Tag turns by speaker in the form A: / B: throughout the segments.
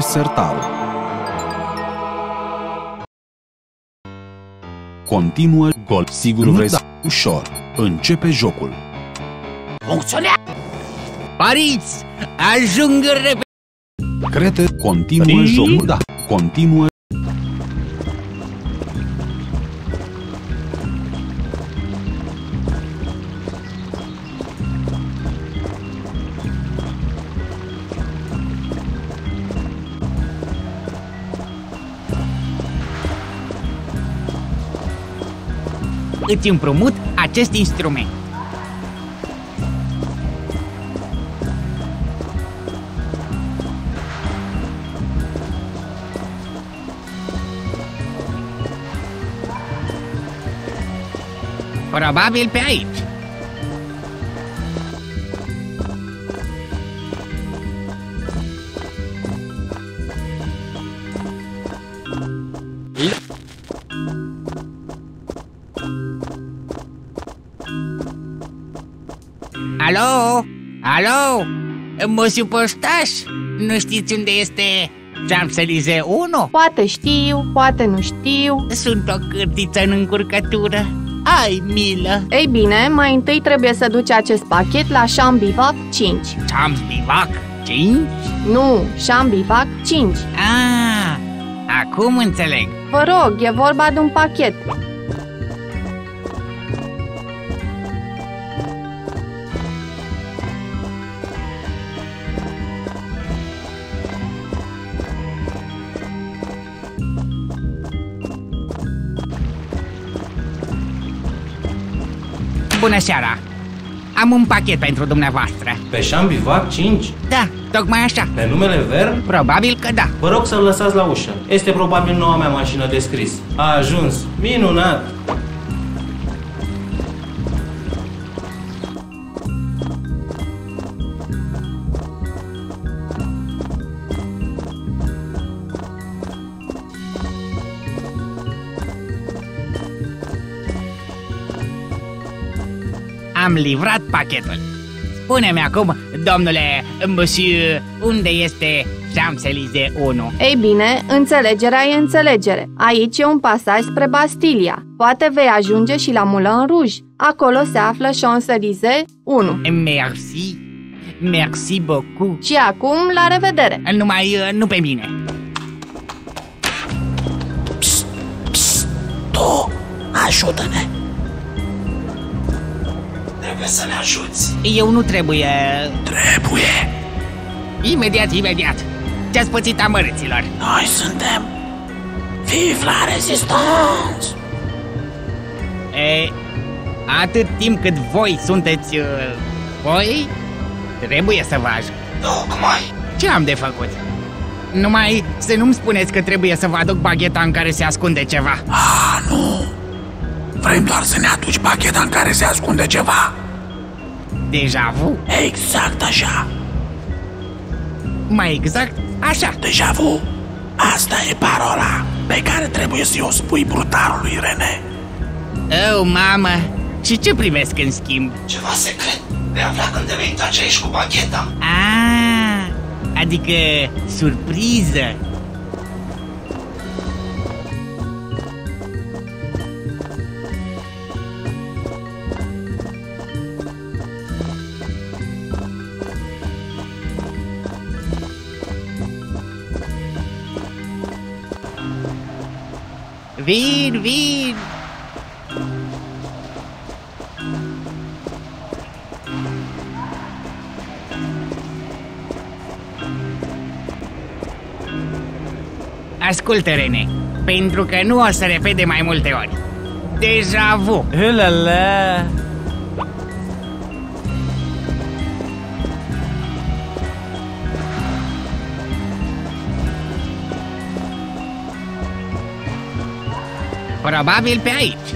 A: sertarul. Continuă gol. Sigur
B: Nu
A: vrei
B: da.
A: să... Ușor. Începe jocul.
C: Funcționează! Pariți! Ajung repede!
A: Crete, continuă
B: Ri-
A: jocul. Da. Continuă.
C: Îți împrumut acest instrument. Probabil pe aici. Mosiu Poștaș? Nu știți unde este Champs-Élysées 1?
D: Poate știu, poate nu știu.
C: Sunt o cârtiță în încurcătură. Ai milă!
D: Ei bine, mai întâi trebuie să duci acest pachet la Chambivac 5.
C: Champs Bivac 5?
D: Nu, Chambivac 5.
C: Ah, acum înțeleg.
D: Vă rog, e vorba de un pachet.
C: Bună seara! Am un pachet pentru dumneavoastră.
E: Pe Șambivac 5?
C: Da, tocmai așa.
E: Pe numele Vern?
C: Probabil că da.
E: Vă rog să-l lăsați la ușă. Este probabil noua mea mașină de scris. A ajuns. Minunat!
C: Am livrat pachetul. Spune-mi acum, domnule Monsieur, unde este Champs-Élysées 1?
D: Ei bine, înțelegerea e înțelegere. Aici e un pasaj spre Bastilia. Poate vei ajunge și la Moulin Rouge. Acolo se află Champs-Élysées 1.
C: Merci, merci beaucoup.
D: Și acum, la revedere!
C: Numai uh, nu pe mine.
B: Tu, ajută-ne! Trebuie să ne ajuți!
C: Eu nu trebuie...
B: Trebuie!
C: Imediat, imediat. Ce-ați pățit amărâților?
B: Noi suntem Vive la rezistans!
C: E, atât timp cât voi sunteți... Uh, voi, trebuie să vă ajut.
B: Tocmai!
C: Ce am de făcut? Numai să nu-mi spuneți că trebuie să vă aduc bagheta în care se ascunde ceva.
B: A, nu! Vrem doar să ne aduci pacheta în care se ascunde ceva.
C: Deja vu?
B: Exact așa.
C: Mai exact, așa.
B: Deja vu. Asta e parola pe care trebuie să o spui brutarului Rene.
C: Oh, mamă! Și ce primesc în schimb?
B: Ceva secret. Vei afla când devei întoarce aici cu pacheta.
C: Ah, adică surpriză. Vin, vin! Ascultă, Rene, pentru că nu o să repet de mai multe ori. Deja vu.
E: Ulala!
C: Probabil pe aici.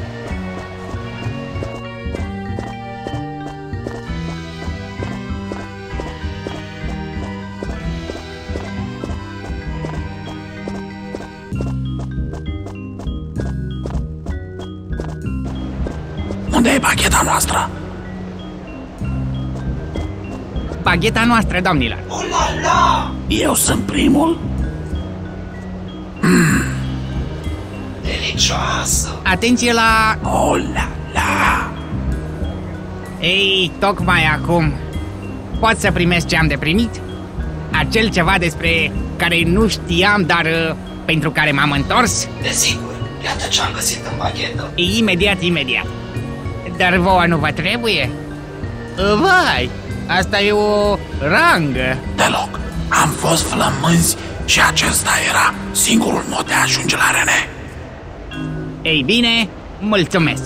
B: Unde e pacheta noastră?
C: Bagheta noastră, domnilor.
B: Eu sunt primul?
F: Delicioasă.
C: Atenție la...
F: Oh la la.
C: Ei, tocmai acum. Pot să primesc ce am de primit? Acel ceva despre care nu știam, dar uh, pentru care m-am întors?
F: Desigur, iată ce am găsit în baghetă.
C: Imediat, imediat. Dar vouă nu vă trebuie? Uh, Vai, asta e o rangă.
F: Deloc. Am fost flămânzi și acesta era singurul mod de a ajunge la Rene.
C: Ei bine, mulțumesc.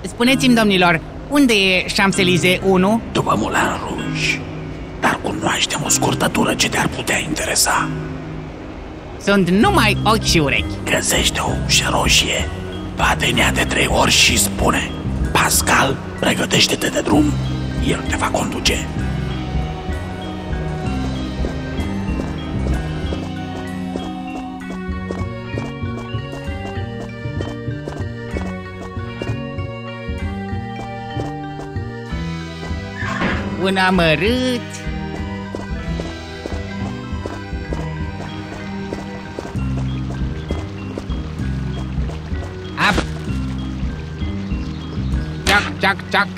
C: Spuneți-mi, domnilor, unde e Champs-Élysées 1?
F: După Moulin Rouge. Dar cunoaștem o scurtătură ce te-ar putea interesa.
C: Sunt numai ochi și urechi.
F: Găsește o ușă roșie, bate în ea de trei ori și spune Pascal, pregătește-te de drum, el te va conduce.
C: Un amărât. Ap. Ciac, ciac, ciac.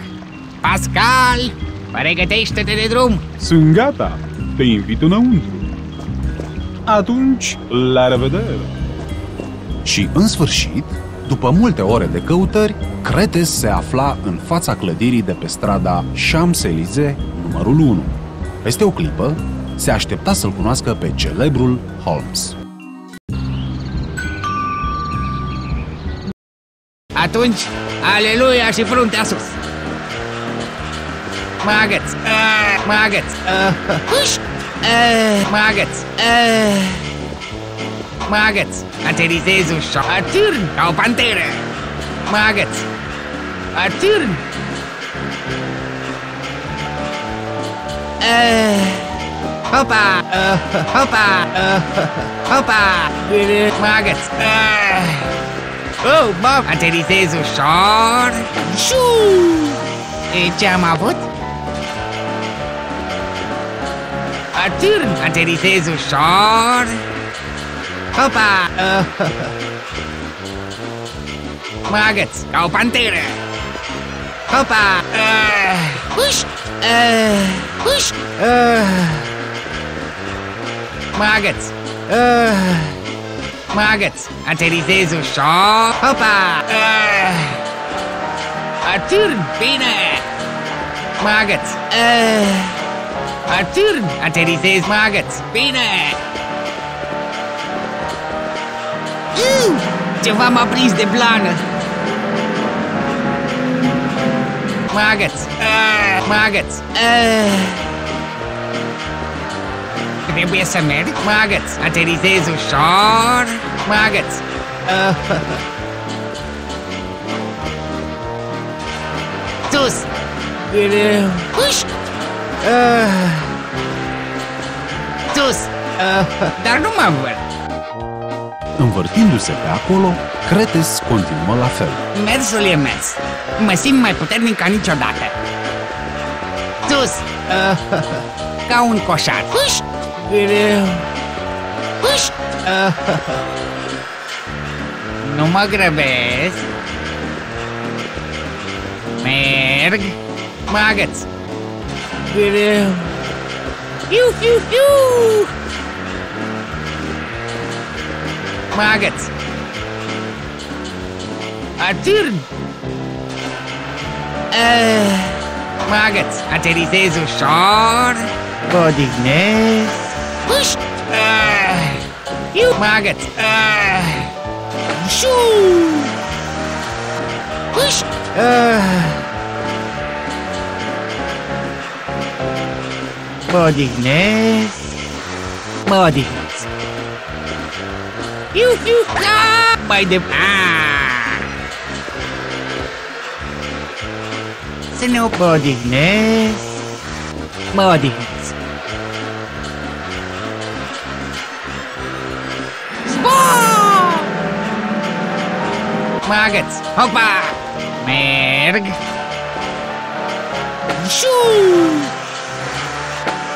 C: Pascal, pregătește-te de drum.
A: Sunt gata. Te invit înăuntru. Atunci, la revedere! Și în sfârșit, după multe ore de căutări, Cretes se afla în fața clădirii de pe strada Champs-Élysées numărul 1. Peste o clipă, se aștepta să-l cunoască pe celebrul Holmes.
C: Atunci, aleluia și fruntea sus. Mă agăț, uh, mă agăț, uh, huș, uh, mă agăț, mă agăț, aterizez ușor, atârn ca o panteră, mă agăț, atârn. Hopa, uh, hopa, uh, hopa, uh, mă agăț, uh, Oh, mă, aterizez ușor. Șu! E, ce am avut? Atârn, aterizez ușor. Hopa! Uh, mă agăț ca o panteră. Hopa! Uh, uș! Uh, uș! Uh, mă agăț. Uh, mă agăț, aterizez ușor. Hopa! Uh, atârn, bine! Iu! Ceva m-a prins de blană. Mă agăț. Uh, mă agăț. Uh, Trebuie să merg? Mă agăț. Aterizez ușor. Mă agăț. Uh. Sus. Greu. Uș. Uh. Sus. Uh. Dar nu mă văd.
A: Învârtindu-se pe acolo, Cretes continuă la fel.
C: Mersul e mers. Mă simt mai puternic ca niciodată. Sus. Uh. Ca un coșar. Uș. Greu. Uș. Uh. Nu mă grăbesc. Merg. Mă agăț. Greu. Fiu, fiu, fiu. Mă agăț. Atârn. Uh, mă agăț. Aterizez ușor. Mă odihnesc. Uș. Uh, fiu. Mă agăț. Uh, șu. Uș. Uh, mă odihnesc. Mă odihnesc. Fiu, fiu, ah! Mai de... Ah! Să ne mă odihnesc. Mă odihnesc. Spor! Mă agăț. Hopa! Merg. Șu!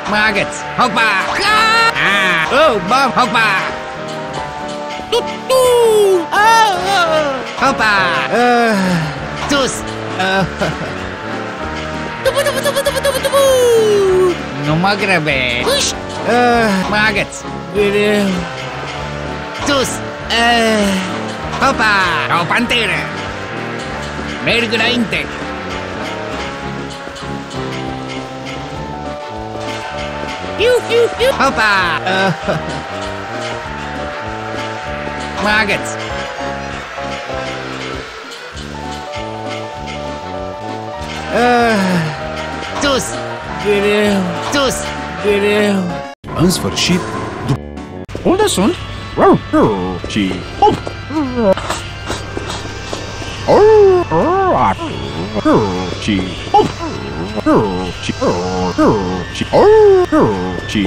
C: Mă agăț. Hopa! Ah! Oh, bă, hopa! Hopa! Sus! Nu mă grăbești! Mă agăț! Greu! Sus! Hopa! Ca o panteră! Merg înainte! Fiu, fiu, fiu! Hopa! Mă agăț! Sus! Greu! Sus! Greu!
A: În sfârșit, după
F: Unde sunt?
A: și și și și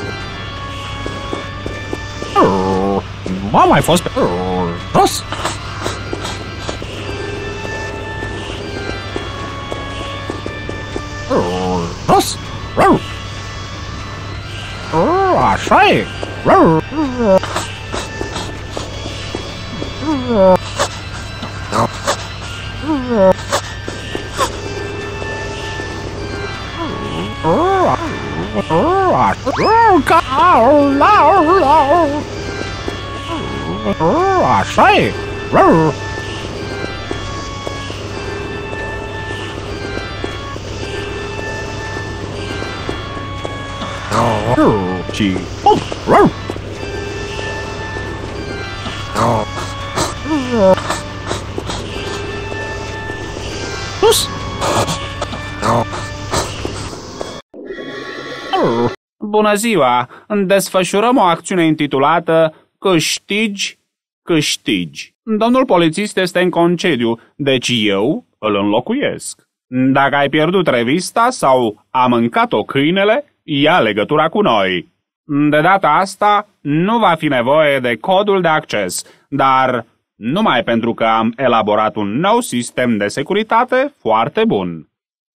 F: mai fost pe jos. Jos. Așa e. Așa e.
A: și
F: Sus. Bună ziua! Desfășurăm o acțiune intitulată Câștigi, câștigi. Domnul polițist este în concediu, deci eu îl înlocuiesc. Dacă ai pierdut revista sau a mâncat-o câinele, ia legătura cu noi. De data asta nu va fi nevoie de codul de acces, dar numai pentru că am elaborat un nou sistem de securitate foarte bun.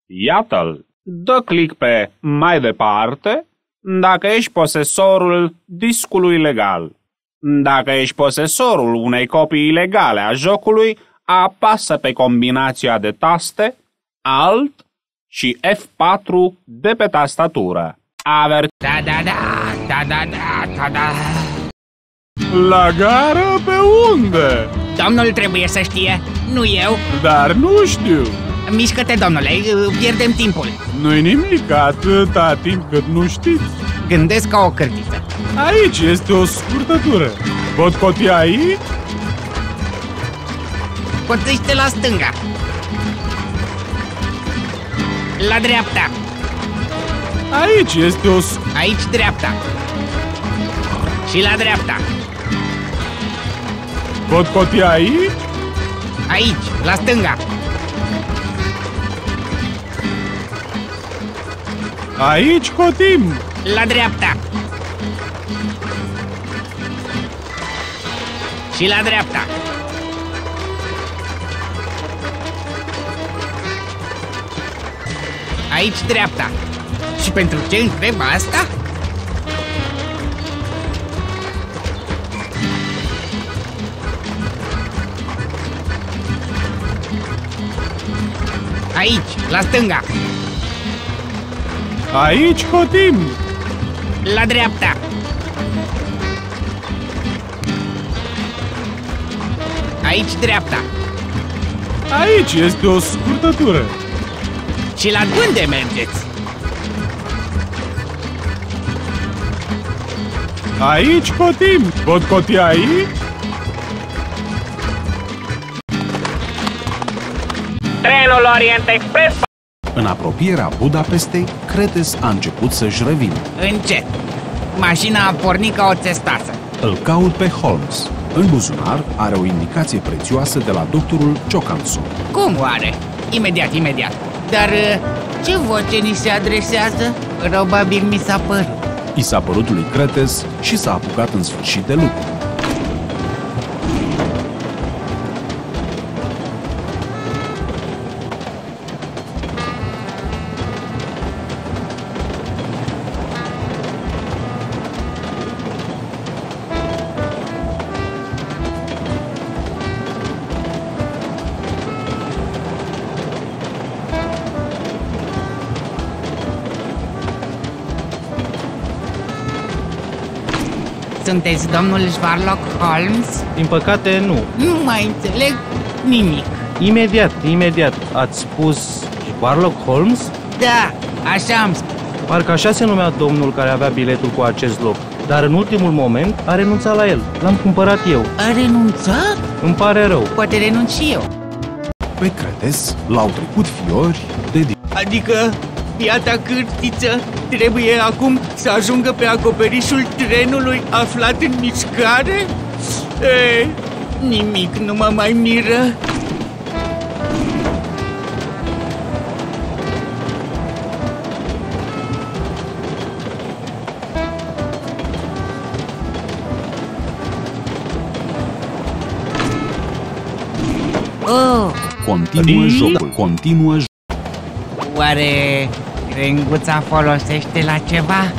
F: Iată-l. Dă click pe mai departe dacă ești posesorul discului legal. Dacă ești posesorul unei copii ilegale a jocului, apasă pe combinația de taste Alt și F4 de pe tastatură. Aver
C: Da, da, da, da, da, da, da, da.
A: La gară pe unde?
C: Domnul trebuie să știe, nu eu.
A: Dar nu știu.
C: Mișcă-te, domnule, pierdem timpul.
A: Nu-i nimic atâta timp cât nu știți.
C: Gândesc ca o cârtiță.
A: Aici este o scurtătură. Pot coti aici?
C: Coțește la stânga. La dreapta.
A: Aici este o sc-
C: Aici dreapta. Și la dreapta.
A: Pot coti aici?
C: Aici, la stânga.
A: Aici cotim.
C: La dreapta. Și la dreapta. Aici dreapta. Și pentru ce întreb asta? Aici, la stânga.
A: Aici cotim.
C: La dreapta. Aici dreapta.
A: Aici este o scurtătură.
C: Și la unde mergeți?
A: Aici cotim. Pot coti aici?
E: Trenul Orient Express
A: În apropierea Budapestei, Cretes a început să-și revină.
C: Încet. Mașina a pornit ca o țestasă.
A: Îl caut pe Holmes. În buzunar are o indicație prețioasă de la doctorul Ciocanson.
C: Cum oare? Imediat, imediat. Dar uh, ce voce ni se adresează? Probabil mi s-a părut.
A: I s-a părut lui Cretes și s-a apucat în sfârșit de lucru.
C: Sunteți domnul Sherlock Holmes?
E: Din păcate, nu.
C: Nu mai înțeleg nimic.
E: Imediat, imediat. Ați spus Sherlock Holmes?
C: Da, așa am spus.
E: Parcă așa se numea domnul care avea biletul cu acest loc. Dar în ultimul moment a renunțat la el. L-am cumpărat eu.
C: A renunțat?
E: Îmi pare rău.
C: Poate renunț și eu.
A: Pe Cretes l-au trecut fiori de din...
C: Adică, iată cârtiță trebuie acum să ajungă pe acoperișul trenului aflat în mișcare? E, nimic nu mă mai miră. Oh,
A: Continuă jocul, continuă jocul.
C: oare renguța folosește la ceva?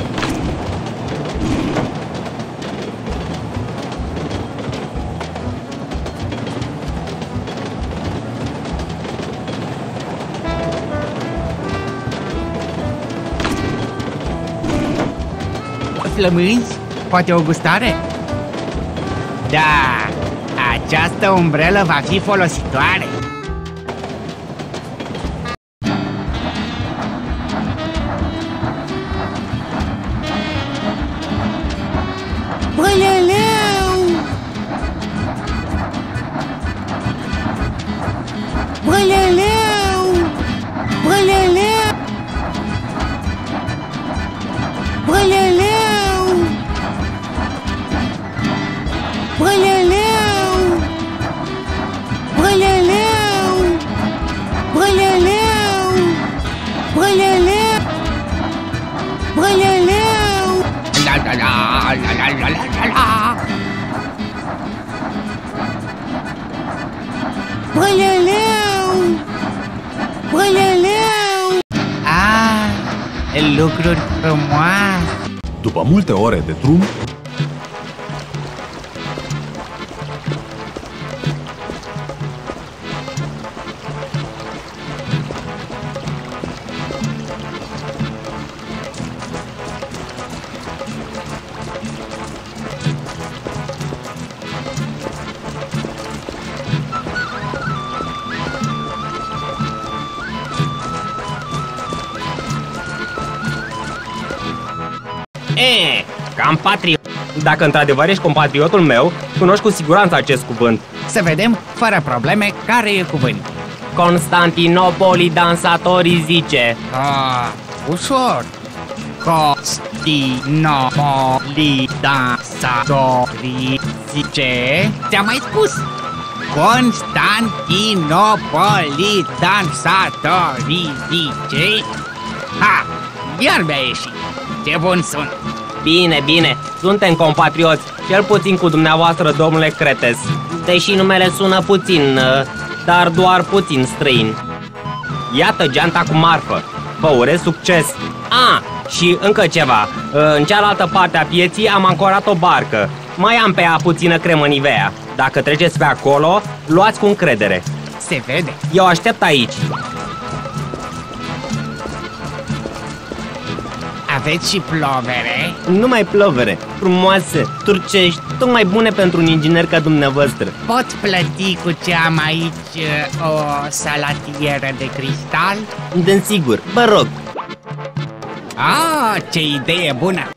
C: Flămânzi? Poate o gustare? Da, această umbrelă va fi folositoare.
G: Dacă într-adevăr ești compatriotul meu, cunoști cu siguranță acest cuvânt.
C: Să vedem, fără probleme, care e cuvânt.
G: Constantinopoli dansatorii zice.
C: Ah, ușor. Constantinopoli dansatori zice... Ți-am mai spus. Constantinopoli dansatori zice... Ha! Iar mi-a ieșit. Ce bun sunt.
G: Bine, bine, suntem compatrioți, cel puțin cu dumneavoastră, domnule Cretes. Deși numele sună puțin, uh, dar doar puțin străin. Iată geanta cu marfă. Vă urez succes! A, și încă ceva. Uh, În cealaltă parte a pieții am ancorat o barcă. Mai am pe ea puțină cremă Nivea. Dacă treceți pe acolo, luați cu încredere.
C: Se vede.
G: Eu aștept aici.
C: Aveți și plovere?
G: Numai plovere, frumoase, turcești, tocmai bune pentru un inginer ca dumneavoastră.
C: Pot plăti cu ce am aici uh, o salatieră de cristal?
G: Desigur, vă rog,
C: Ah, ce idee bună!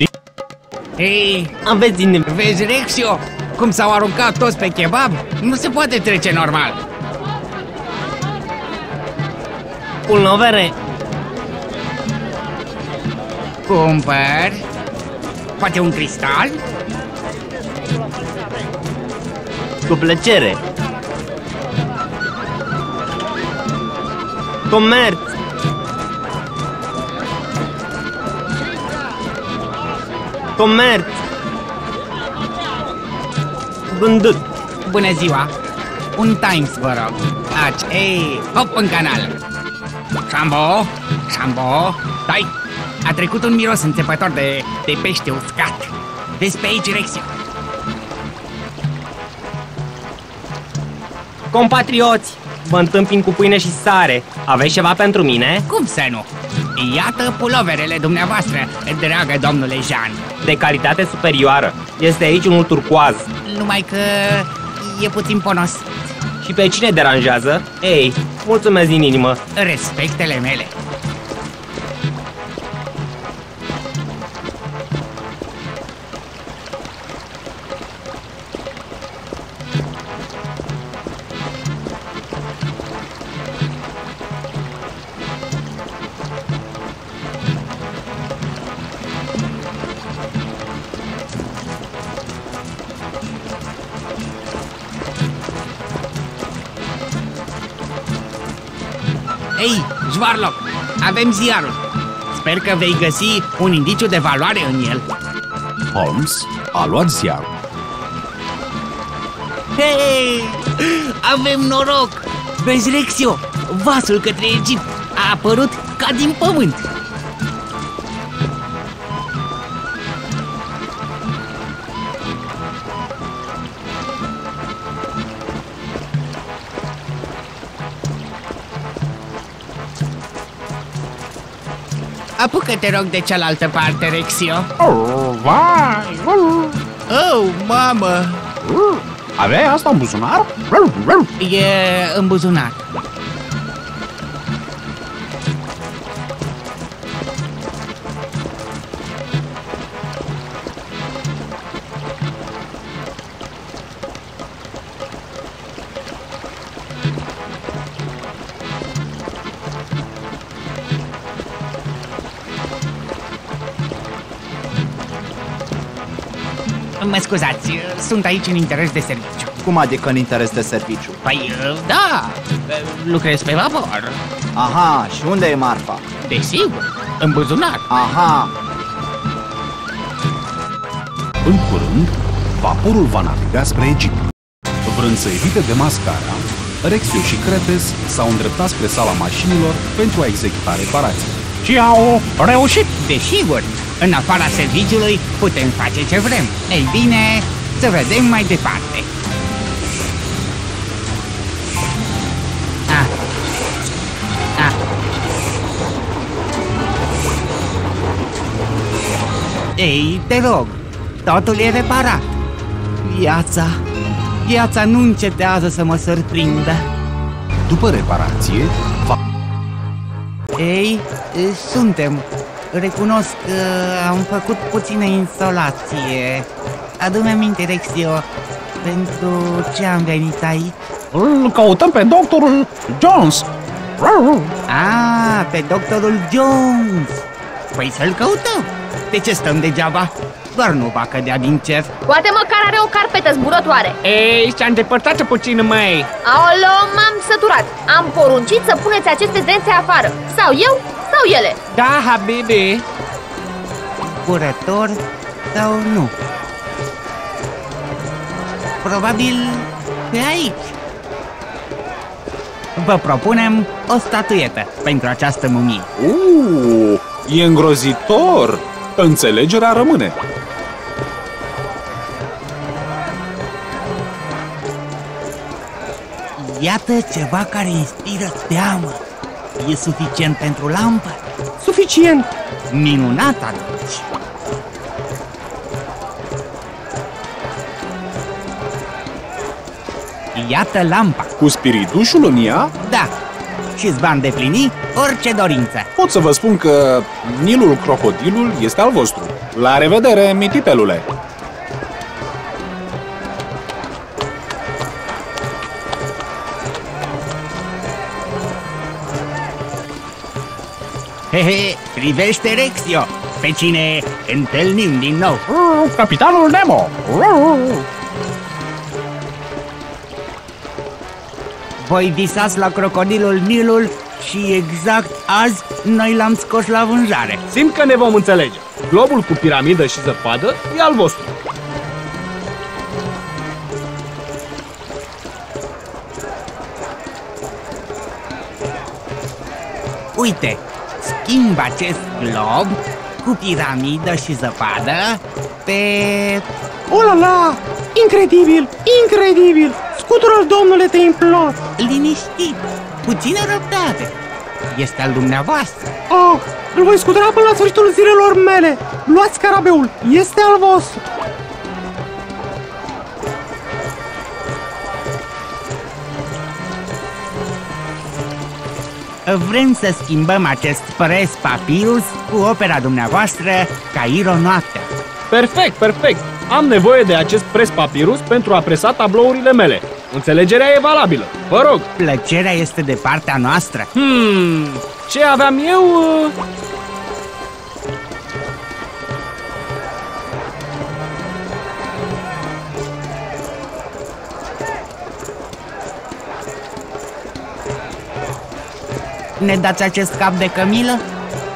C: Ei,
G: aveți in...
C: vezi, Rexio, cum s-au aruncat toți pe kebab? Nu se poate trece normal.
G: pulnovere.
C: Cumpăr? Poate un cristal?
G: Cu plăcere. Comerț. Comerț. Vândut.
C: Bună ziua! Un Times, vă rog. Taci, ei, hop în canal. Șambo, Șambo, stai! A trecut un miros înțepător de, de pește uscat. Vezi pe aici, Rexio?
G: Compatrioți, vă întâmpin cu pâine și sare. Aveți ceva pentru mine?
C: Cum să nu? Iată puloverele dumneavoastră, dragă domnule Jean.
G: De calitate superioară. Este aici unul turcoaz.
C: Numai că e puțin ponos.
G: Și pe cine deranjează? Ei, mulțumesc din inimă.
C: Respectele mele. Avem ziarul. Sper că vei găsi un indiciu de valoare în el.
A: Holmes a luat ziarul.
C: Hei, avem noroc! Vezi, Rexio, vasul către Egipt a apărut ca din pământ. Apucă-te, rog, de cealaltă parte, Rexio.
F: Oh, vai!
C: Oh, mamă!
F: Aveai asta în buzunar?
C: E în buzunar. Scuzați, sunt aici în interes de serviciu.
H: Cum adică în interes de serviciu?
C: Păi, da, lucrez pe vapor.
H: Aha, și unde e marfa?
C: Desigur, în buzunar.
H: Aha,
A: În curând, vaporul va naviga spre Egipt. Vrând să evite demascarea, Rexio și Cretes s-au îndreptat spre sala mașinilor pentru a executa reparații.
F: Și au reușit!
C: Desigur, în afara serviciului putem face ce vrem. Ei bine, să vedem mai departe. Ah. Ah. Ei, te rog, totul e reparat. Viața, viața nu încetează să mă surprindă.
A: După reparație, va
C: Ei, suntem. Recunosc că am făcut puțină instalație. Adu-mi aminte, Rexio, pentru ce am venit aici?
F: Îl căutăm pe doctorul Jones.
C: Ah, pe doctorul Jones. Păi să-l căutăm. De ce stăm degeaba? Doar nu va cădea din cer.
I: Poate măcar are o carpetă zburătoare.
E: Ei, și-a îndepărtat puțin, măi!
I: Aolo, m-am săturat. Am poruncit să puneți aceste dențe afară. Sau eu, sau ele.
E: Da, habibi!
C: Curător sau nu? Probabil pe aici. Vă propunem o statuetă pentru această mumie.
A: Uuu, e îngrozitor! Înțelegerea rămâne.
C: Iată ceva care inspiră teamă. E suficient pentru lampă?
E: Suficient!
C: Minunat atunci! Iată lampa.
A: Cu spiritușul în ea,
C: Da, și-ți va îndeplini orice dorință.
A: pot să vă spun că Nilul Crocodilul este al vostru. La revedere, mititelule!
C: Hehe, privește Rexio, pe cine întâlnim din nou.
F: Capitanul Nemo.
C: Voi visați la crocodilul Nilul și exact azi noi l-am scos la vânzare.
J: Simt că ne vom înțelege. Globul cu piramidă și zăpadă e al vostru.
C: Uite, schimb acest glob cu piramidă și zăpadă pe...
E: Oh la la! Incredibil! Incredibil! Scutură domnule, te implor!
C: Liniștit, puțină răbdare. Este al dumneavoastră.
E: Oh, îl voi scutura până la sfârșitul zilelor mele! Luați carabeul! Este al vostru!
C: Vrem să schimbăm acest pres papirus cu opera dumneavoastră Cairo Noaptea.
J: Perfect, perfect. Am nevoie de acest pres papirus pentru a presa tablourile mele. Înțelegerea e valabilă. Vă rog.
C: Plăcerea este de partea noastră.
J: Hmm, ce aveam eu?
C: Ne dați acest cap de cămilă?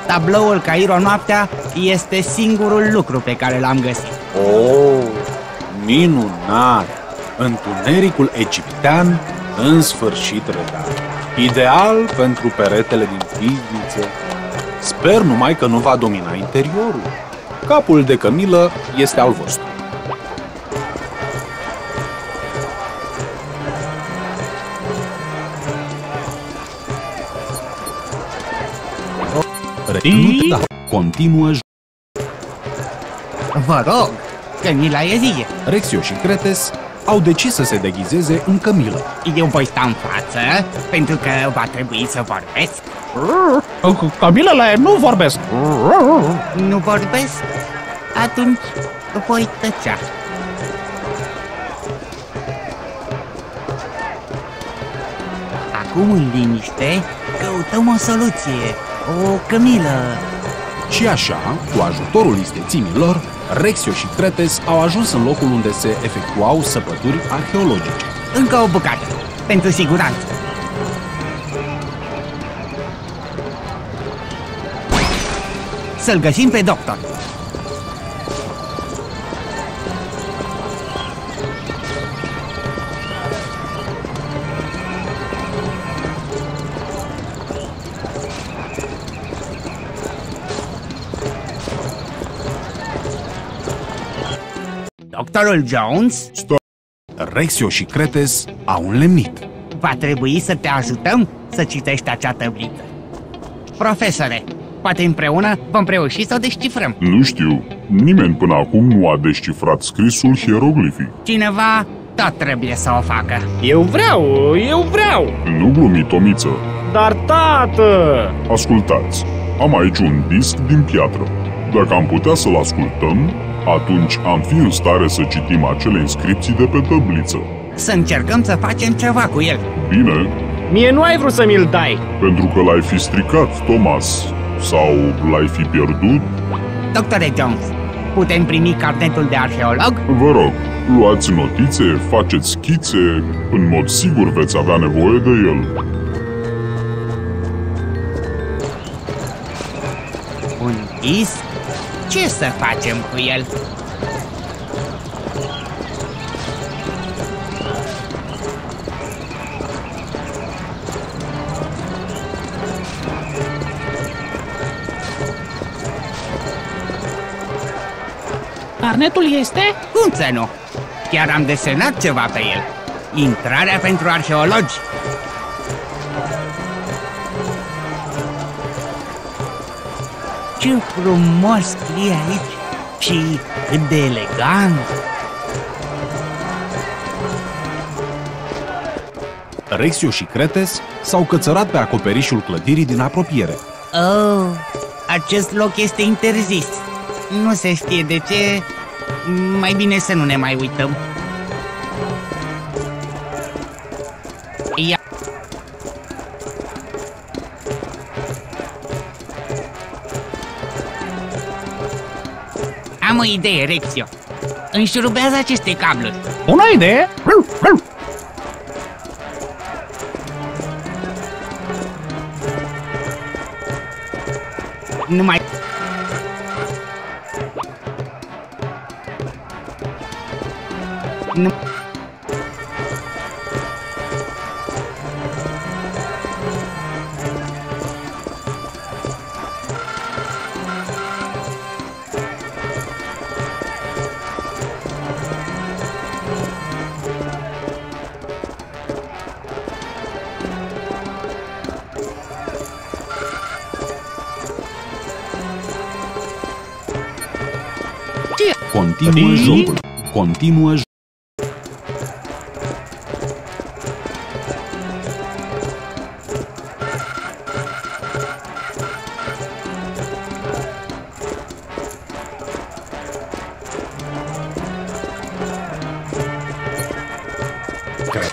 C: Tabloul Cairo Noaptea este singurul lucru pe care l-am găsit.
A: Oh, minunat! Întunericul egiptean în sfârșit redat. Ideal pentru peretele din pivniță. Sper numai că nu va domina interiorul. Capul de cămilă este al vostru. Reținut, da, continuă
C: Vă rog, cămila e vie.
A: Rexio și Cretes au decis să se deghizeze în cămilă.
C: Eu voi sta în față pentru că va trebui să vorbesc.
F: Cămilele nu vorbesc.
C: Nu vorbesc? Atunci voi tăcea. Acum în liniște căutăm o soluție, o cămilă.
A: Și așa, cu ajutorul istețimilor, Rexio și Cretes au ajuns în locul unde se efectuau săpături arheologice.
C: Încă o bucată, pentru siguranță. Să-l găsim pe doctor. Doctorul Jones,
A: Rexio și Cretes au înlemnit.
C: va trebui să te ajutăm să citești acea tabliță. Profesore, poate împreună vom reuși să o descifrăm.
K: Nu știu. Nimeni până acum nu a descifrat scrisul hieroglific.
C: Cineva tot trebuie să o facă.
J: Eu vreau, eu vreau.
K: Nu glumi, Tomiță.
J: Dar tată!
K: Ascultați, am aici un disc din piatră. Dacă am putea să-l ascultăm, atunci am fi în stare să citim acele inscripții de pe tabliță.
C: Să încercăm să facem ceva cu el.
K: Bine,
J: Mie nu ai vrut să mi-l dai.
K: pentru că l-ai fi stricat, Thomas, sau l-ai fi pierdut,
C: Doctore Jones, putem primi carnetul de arheolog?
K: vă rog, luați notițe, faceți schițe, în mod sigur veți avea nevoie de el.
C: Un disc? Ce să facem cu el?
F: Carnetul este?
C: Cum să nu? Chiar am desenat ceva pe el. Intrarea pentru arheologi. Ce frumos scrie aici și cât de elegant.
A: Rexio și Cretes s-au cățărat pe acoperișul clădirii din apropiere.
C: Oh, acest loc este interzis. Nu se știe de ce. Mai bine să nu ne mai uităm. Am o idee, Rexio. Înșurubează aceste cabluri.
F: Bună idee!
C: Nu mai... Nu...
A: Continuă jocul. Continuă j- Cre-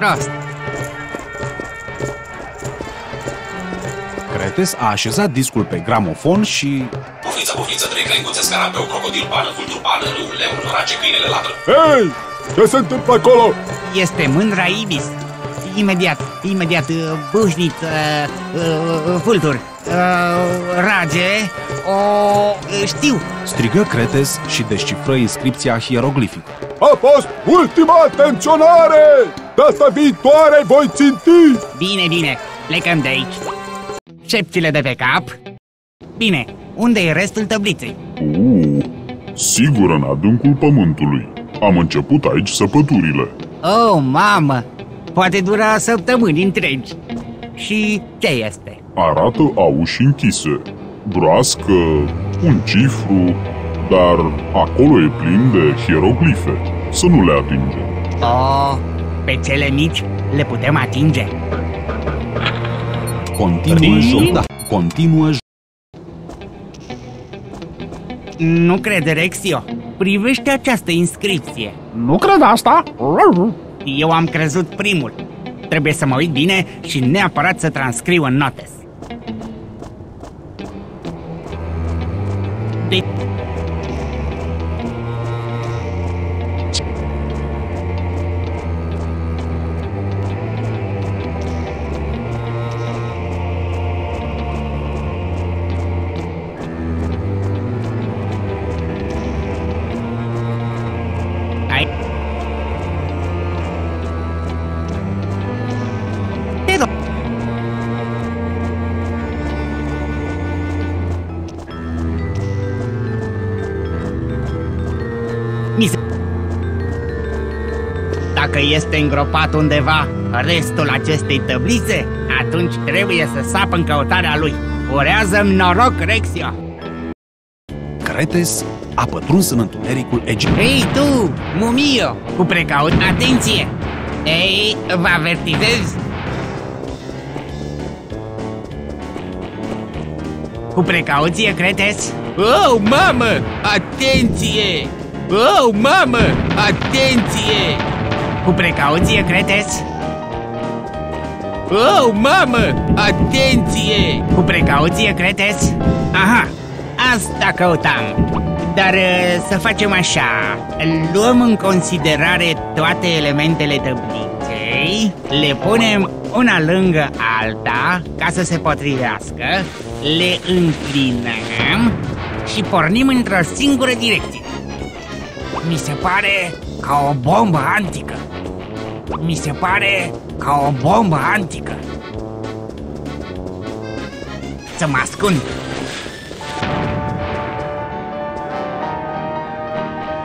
C: prost.
A: Cretes a așezat discul pe gramofon și
L: Pofliță, pofliță, trei crenguțe, scarabeu, crocodil, pană, vultur, pană, râu, leun, race, câinele, latră.
K: Hei! Ce se întâmplă acolo?
C: Este mândra Ibis. Imediat, imediat, uh, bușniță, uh, uh, vultur, uh, rage, o... uh, știu.
A: strigă Cretes și descifră inscripția hieroglifică.
K: A fost ultima atenționare! Data viitoare voi ținti!
C: Bine, bine, plecăm de aici. Șepțile de pe cap. Bine, unde e restul tabliței?
K: Uh, sigur în adâncul pământului. Am început aici săpăturile.
C: Oh, mamă! Poate dura săptămâni întregi. Și ce este?
K: Arată a uși închise. Broască, un cifru, dar acolo e plin de hieroglife. Să nu le atingem.
C: Oh, pe cele mici le putem atinge.
A: Continuă joc. Da. Continuă j-
C: Nu crede, Rexio. Privește această inscripție.
F: Nu cred asta.
C: Eu am crezut primul. Trebuie să mă uit bine și neapărat să transcriu în notes. De... este îngropat undeva restul acestei tăblițe, atunci trebuie să sap în căutarea lui. Urează-mi noroc, Rexio!
A: Cretes a pătruns în întunericul Egipt.
C: Ei, tu, mumio, cu precaut, atenție! Ei, vă avertizez! Cu precauție, credeți? Oh, mamă! Atenție! Oh, mamă! Atenție! Cu precauție, credeți? Oh, mamă! Atenție! Cu precauție, credeți? Aha, asta căutam. Dar uh, să facem așa, luăm în considerare toate elementele tabliței, le punem una lângă alta ca să se potrivească, le înclinăm și pornim într-o singură direcție. Mi se pare ca o bombă antică. Mi se pare ca o bombă antică. Să mă ascund.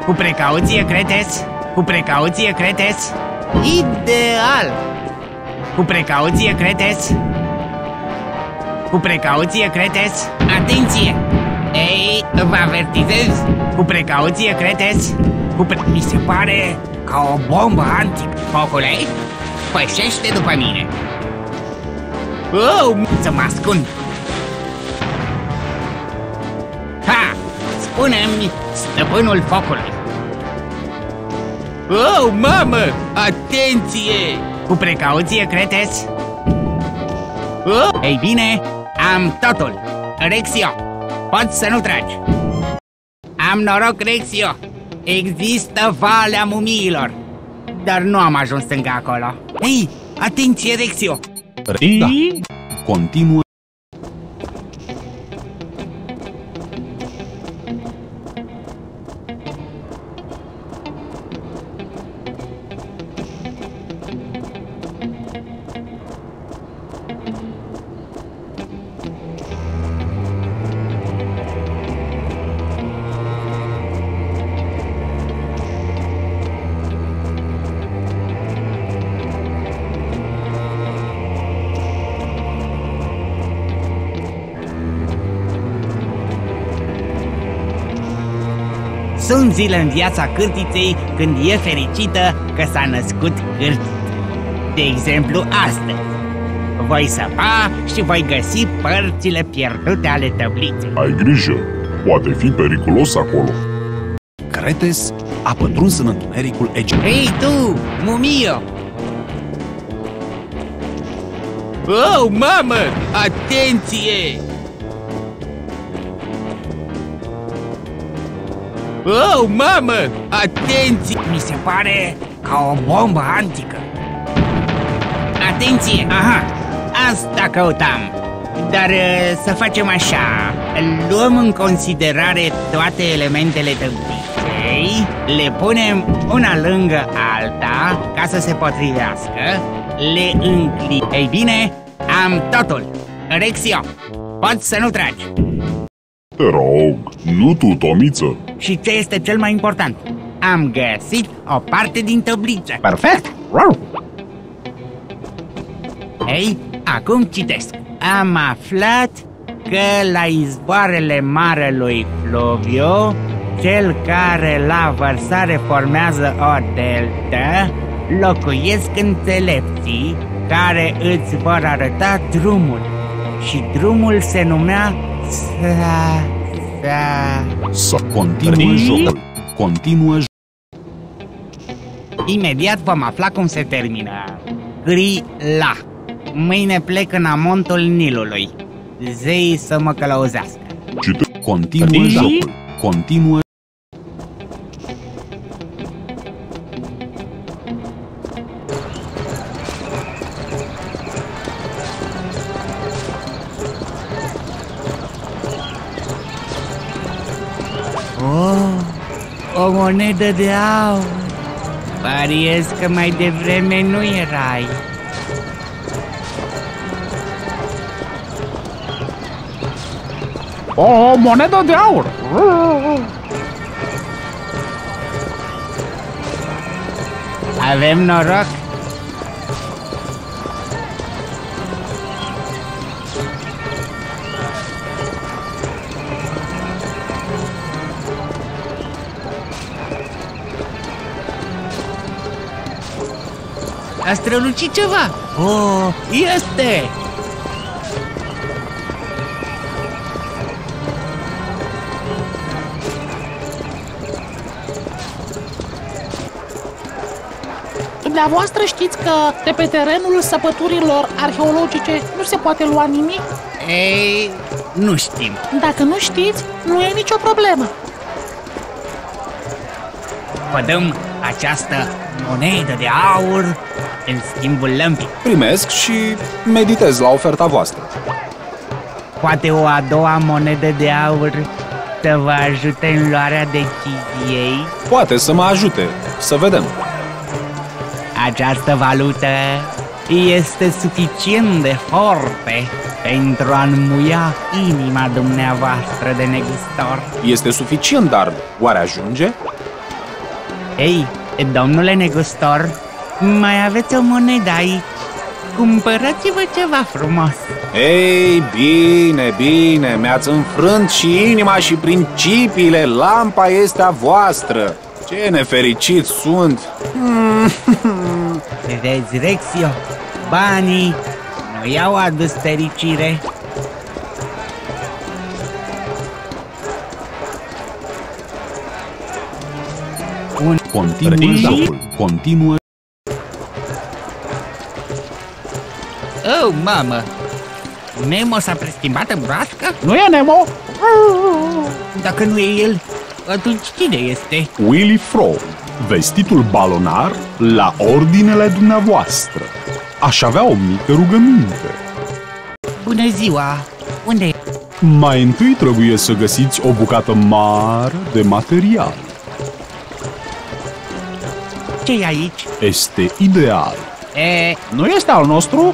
C: Cu precauție, credeți? Cu precauție, credeți? Ideal! Cu precauție, credeți? Cu precauție, credeți? Atenție! Ei, vă avertizez! Cu precauție, credeți? Cu pre... Mi se pare ca o bombă antică. Focule, pășește după mine! Oh, să mă ascund! Ha! Spune-mi, stăpânul focului! Oh, mamă! Atenție! Cu precauție, credeți? Oh, ei bine, Am totul. Rexio, poți să nu tragi. Am noroc, Rexio. Există Valea Mumiilor. Dar nu am ajuns încă acolo. Hei, atenție, Rexio!
A: Da. Continuă
C: zile în viața cârtiței când e fericită că s-a născut cârtit. De exemplu, astăzi. Voi săpa și voi găsi părțile pierdute ale tăbliței.
K: Ai grijă, poate fi periculos acolo.
A: Cretes a pătruns în întunericul Ege.
C: Hei tu, mumio! Oh, mamă! Atenție! Oh, mamă! Atenție! Mi se pare ca o bombă antică. Atenție! Aha! Asta căutam. Dar uh, să facem așa. Luăm în considerare toate elementele tăbliței, le punem una lângă alta ca să se potrivească, le înclin. Ei bine, am totul. Rexio, poți să nu tragi.
K: Te rog, nu tu, Tomiță.
C: Și ce este cel mai important? Am găsit o parte din tăbliță.
A: Perfect!
C: Ei, acum citesc. Am aflat că la izboarele Marelui Fluvio, cel care la vărsare formează o deltă, locuiesc înțelepții care îți vor arăta drumul. Și drumul se numea Sa... Sa...
A: Să continuă jocul. Continuă
C: Imediat vom afla cum se termină. Gri-la. Mâine plec în amontul Nilului. Zei să mă călăuzească.
A: Continuă jocul. Continuă
C: o monedă de aur. Pariez că mai devreme nu erai.
F: O monedă de aur!
C: Avem noroc. A strălucit ceva! Oh, este!
B: Dumneavoastră știți că de pe terenul săpăturilor arheologice nu se poate lua nimic?
C: Ei, nu știm.
B: Dacă nu știți, nu e nicio problemă.
C: Vă dăm această monedă de aur în schimbul lămpii.
A: Primesc și meditez la oferta voastră.
C: Poate o a doua monedă de aur să vă ajute în luarea deciziei?
A: Poate să mă ajute. Să vedem.
C: Această valută este suficient de forte pentru a înmuia inima dumneavoastră de negustor.
A: Este suficient, dar oare ajunge?
C: Ei, domnule negustor, mai aveți o monedă aici. Cumpărați-vă ceva frumos.
A: Ei, bine, bine, mi-ați înfrânt și inima și principiile, lampa este a voastră. Ce nefericit sunt!
C: Vezi, Rexio, banii nu i-au adus fericire. Un
A: Continuă jocul. Continuă
C: Oh, mamă! Nemo s-a preschimbat în broască?
F: Nu e Nemo?
C: Dacă nu e el, atunci cine este?
M: Willy Frog, vestitul balonar la ordinele dumneavoastră. Aș avea o mică rugăminte.
C: Bună ziua! Unde e?
M: Mai întâi trebuie să găsiți o bucată mare de material.
C: ce e aici?
M: Este ideal.
C: E,
F: Nu este al nostru?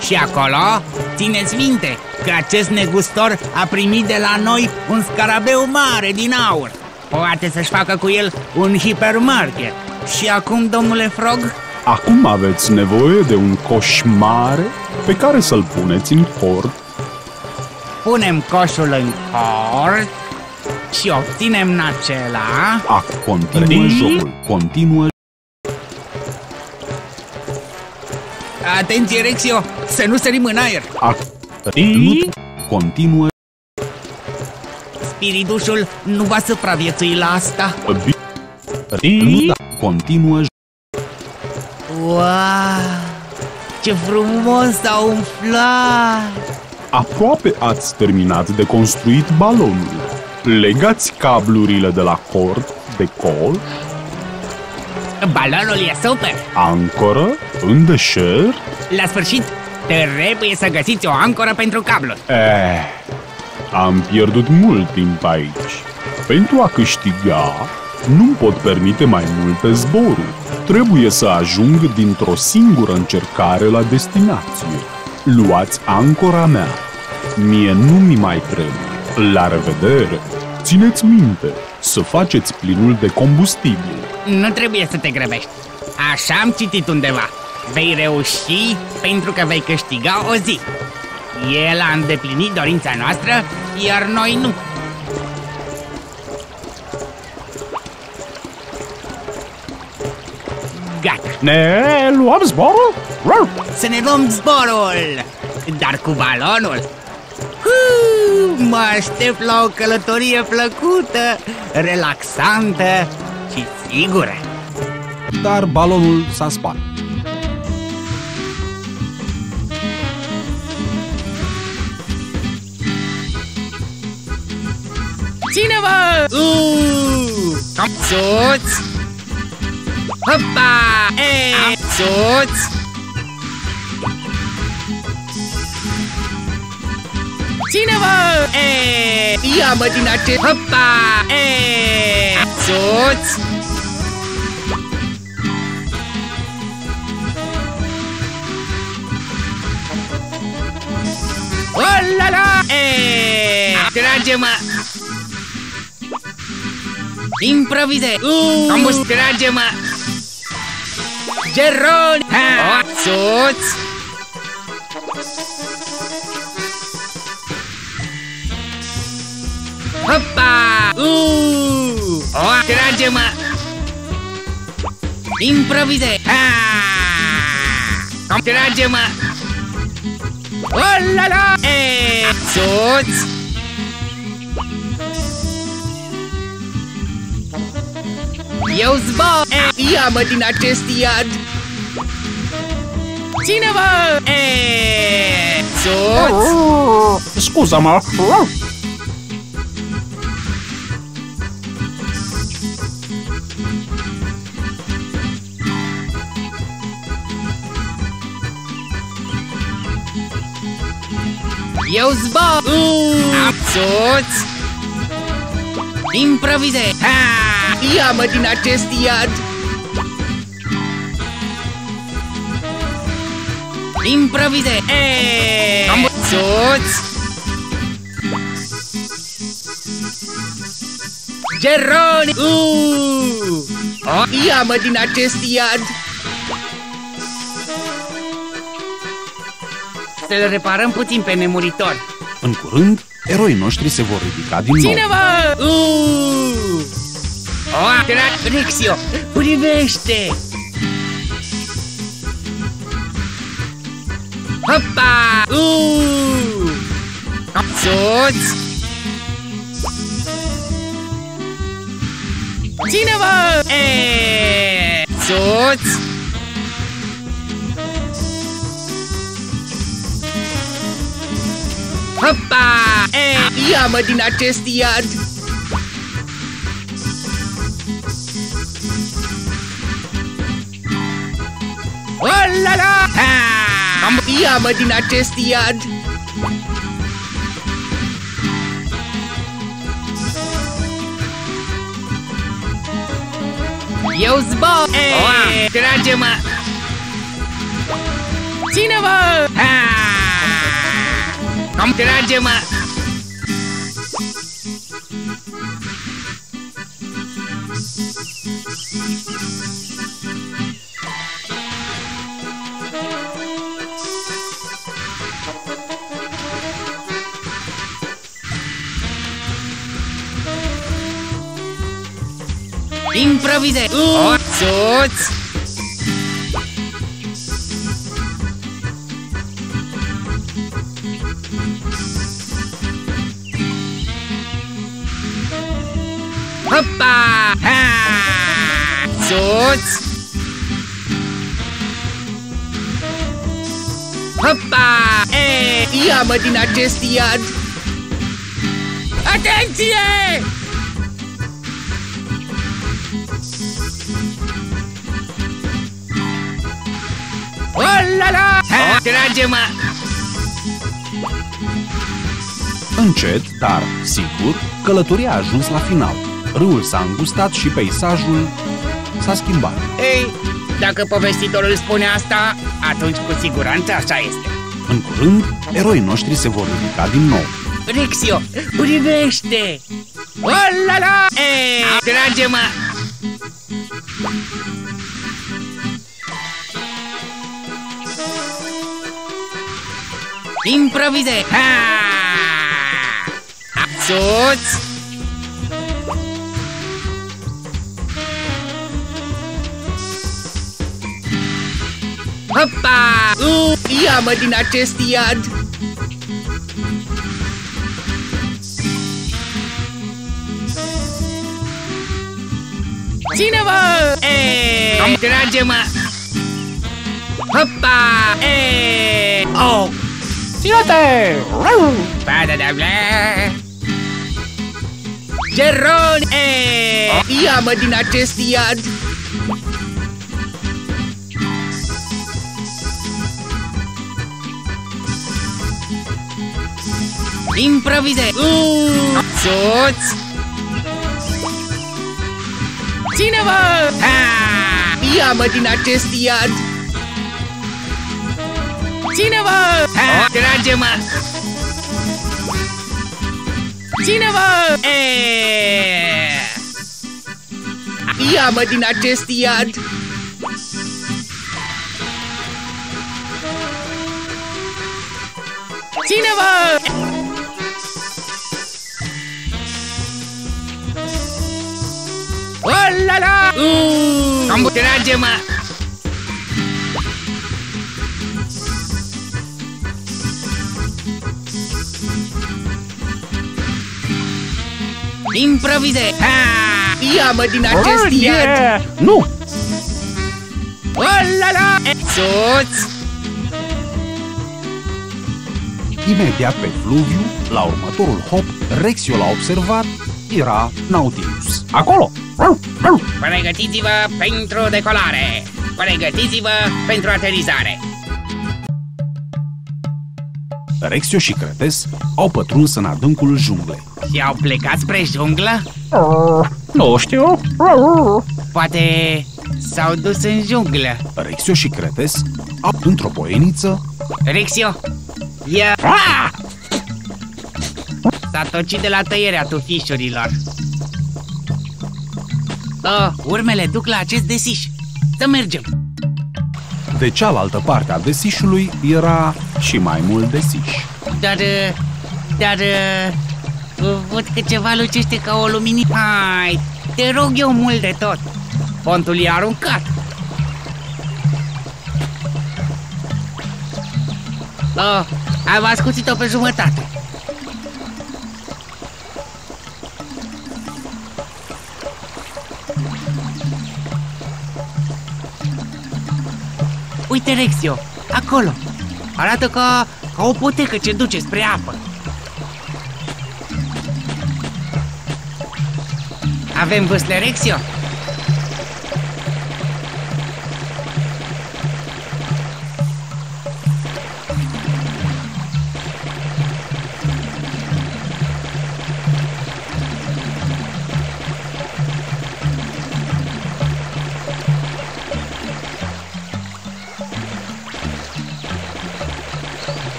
C: Și acolo, țineți minte că acest negustor a primit de la noi un scarabeu mare din aur. Poate să-și facă cu el un hipermarket. Și acum, domnule Frog,
M: Acum aveți nevoie de un coș mare pe care să-l puneți în cort.
C: punem coșul în cort și obținem nacela...
M: A, continuă jocul. Continuă
C: Atenție, Rexio, să nu sărim în aer!
M: a, nu, continuă
C: Spiridușul nu va supraviețui la asta.
M: bi- nu, da, continuă
C: Wow! Ce frumos s-a umflat!
M: Aproape ați terminat de construit balonul. Legați cablurile de la cort de coș,
C: Balonul e super!
M: ancoră, în deșert.
C: La sfârșit, trebuie să găsiți o ancoră pentru cablu.
M: Eh, am pierdut mult timp aici. Pentru a câștiga, nu pot permite mai multe zboruri. Trebuie să ajung dintr-o singură încercare la destinație. Luați ancora mea. Mie nu mi mai trebuie. La revedere! Țineți minte să faceți plinul de combustibil.
C: Nu trebuie să te grăbești. Așa am citit undeva. Vei reuși pentru că vei câștiga o zi. El a îndeplinit dorința noastră, iar noi nu. Gata,
F: Ne luăm zborul?
C: să ne luăm zborul! Dar cu balonul! Huu, mă aștept la o călătorie plăcută, relaxantă și sigură.
M: Dar balonul s-a spart.
C: Ține-vă! Uuu! Țuț! Hopa! E! Țuț! Ține-vă! E! Ia-mă din acest... Hopa! E! Țuț! Oh la la! E! Trage-mă! Improvise! Uh! Combust, trage-mă! Geron! Ha! Țuț! Hopa! Uh! O, trage-mă! Improvise! Ha! Com, trage-mă! Oh la la! E! Țuț! Eu zbor! E, ia-mă din acest iad! Ține-mă! E, țuț!
F: Scuză-mă!
C: Eu zbor! Uh, țuț! Improvize! Ha! Ia-mă din acest iad! Improvize! E! Țuț! Geroni! Uh! O, ia-mă din acest iad! Să-l reparăm puțin pe nemuritor.
M: În curând, eroii noștri se vor ridica din nou.
C: Ține-vă! Uh! O, drag, Rexio, privește! Hopa! Uh! Țuț! Ține-vă! E! Țuț! Hopa! E, ia-mă din acest iad! Oh la la! Ha! Am ia-mă din acest iad! Eu zbor! E, trage-mă! Ține-mă! Ha! Am trage-mă! Improvise! Uh, sus! Ha! Sus! Hopa! E, ia-mă din acest iad! Atenție! Oh la la! Ha! Trage-mă!
A: Încet, dar sigur, călătoria a ajuns la final. Râul s-a îngustat și peisajul s-a schimbat.
C: Ei, dacă povestitorul spune asta, atunci cu siguranță așa este.
A: În curând, eroii noștri se vor ridica din nou.
C: Rexio, privește! Oh la la! Ei, trage-mă! Improvize! Ha! Sus! Hopa! Uh, ia-mă din acest iad! Ține-mă! E, trage-mă! Hopa! E, oh!
B: Ține-te!
C: Ba da da bla! Geron! E, ia-mă din acest iad! Improvize! Uh, sus! Ține-mă! Ha! Ia-mă din acest iad! Ține-mă! Ha! Trage-mă! Ține-mă! E! Ia-mă din acest iad! Ține-mă! La la! Uh, am trage-mă! Improvize! Ha! Ia-mă din acest
E: Oh,
C: iad!
E: yeah! Nu!
C: Oh la la! Sus!
A: Imediat pe fluviu, la următorul hop, Rexio l-a observat, era Nautilus. Acolo!
C: Pregătiți-vă pentru decolare! Pregătiți-vă pentru aterizare!
A: Rexio și Cretes au pătruns în adâncul junglei.
C: Și au plecat spre junglă?
E: Nu știu.
C: Poate s-au dus în junglă.
A: Rexio și Cretes au într-o poieniță
C: Rexio, ia... S-a tocit de la tăierea tufișurilor. Oh, urmele duc la acest desiș. Să mergem.
A: De cealaltă parte a desișului era și mai mult desiș.
C: Dar, uh, dar, uh, văd că ceva lucește ca o luminiță. Hai, te rog eu mult de tot. Pontul e aruncat. Oh, am ascuțit-o pe jumătate. Uite, Rexio, acolo. Arată ca, ca o potecă ce duce spre apă. Avem
F: vâsle, Rexio?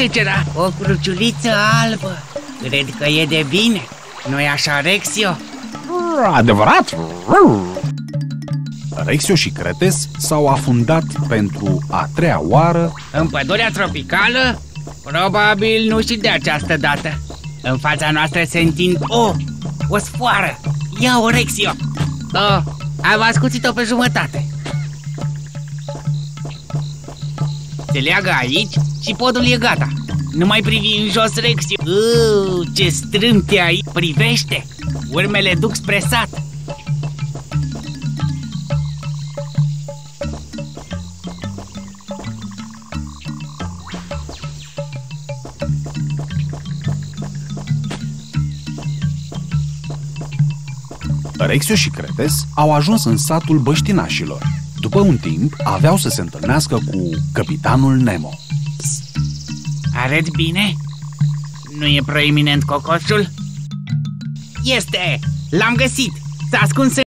C: Secera, o cruciuliță albă. Cred că e de bine. Nu-i așa, Rexio?
A: Adevărat? Rexio și Cretes s-au afundat pentru a treia oară
C: În pădurea tropicală? Probabil nu și de această dată. În fața noastră se întind o, o sfoară. Ia-o, Rexio! Oh, am ascuțit-o pe jumătate. Se leagă aici și podul e gata. Nu mai privi în jos, Rexio. Uh, ce strâmte aici! Privește! Urmele duc spre sat.
A: Rexio și Cretes au ajuns în satul băștinașilor. După un timp, aveau să se întâlnească cu capitanul Nemo.
C: Arăt bine? Nu e proeminent cocoșul? Este! L-am găsit! S-a ascuns în...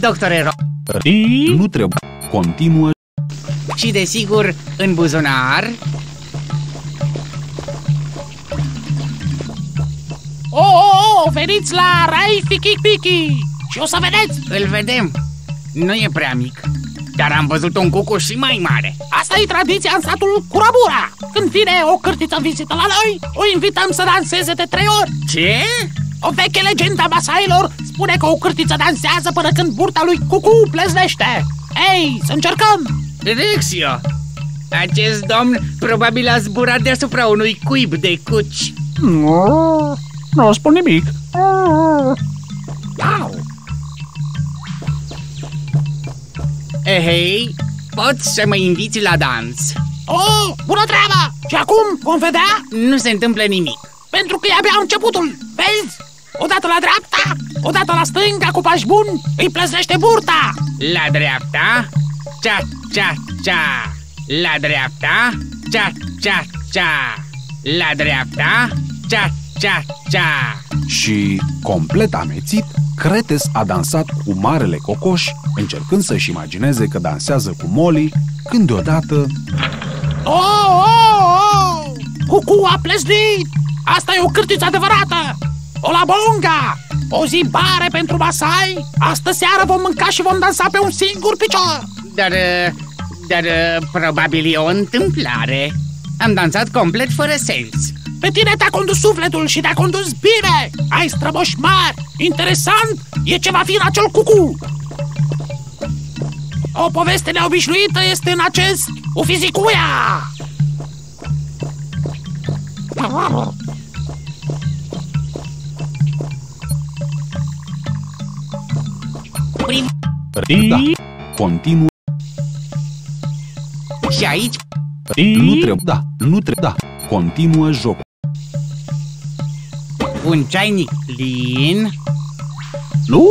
C: Doctore Ro...
A: Nu trebuie. Continuă
C: Și desigur, în buzunar...
B: O, o, o, veniți la Rai Fiki Piki și o să vedeți!
C: Îl vedem. Nu e prea mic, dar am văzut un cucuș și mai mare.
B: Asta e tradiția în satul Curabura. Când vine o cârtiță în vizită la noi, o invităm să danseze de trei ori.
C: Ce?
B: O veche legendă a masailor spune că o cârtiță dansează până când burta lui Cucu pleznește. Ei, să încercăm!
C: Rexio! Acest domn probabil a zburat deasupra unui cuib de cuci.
F: Nu, nu spun nimic.
B: Au!
C: Ehei, poți să mă inviți la dans.
B: Oh, bună treabă! Și acum vom vedea?
C: Nu se întâmplă nimic.
B: Pentru că e abia începutul, vezi? Odată la dreapta, odată la stânga cu pași buni, îi plăznește burta!
C: La dreapta, cha cha cha. La dreapta, cha cha cha. La dreapta, cha cha cha.
A: și, complet amețit, Cretes a dansat cu marele cocoș, încercând să-și imagineze că dansează cu Molly, când deodată
B: Oh, oh, oh! Cucu a pleznit! Asta e o cârtiță adevărată! O la bonga! O zi bare pentru Masai! Astă seară vom mânca și vom dansa pe un singur picior!
C: Dar, uh, dar uh, probabil e o întâmplare. Am dansat complet fără sens.
B: Pe tine te-a condus sufletul și te-a condus bine! Ai strămoși mari! Interesant e ce va fi în acel cucu! O poveste neobișnuită este în acest Ufizicuia!
C: Prim
A: Da, continuă
C: și aici
A: Nu trebuie, da, nu trebuie, da Continuă jocul
C: un ceainic plin,
A: Nu!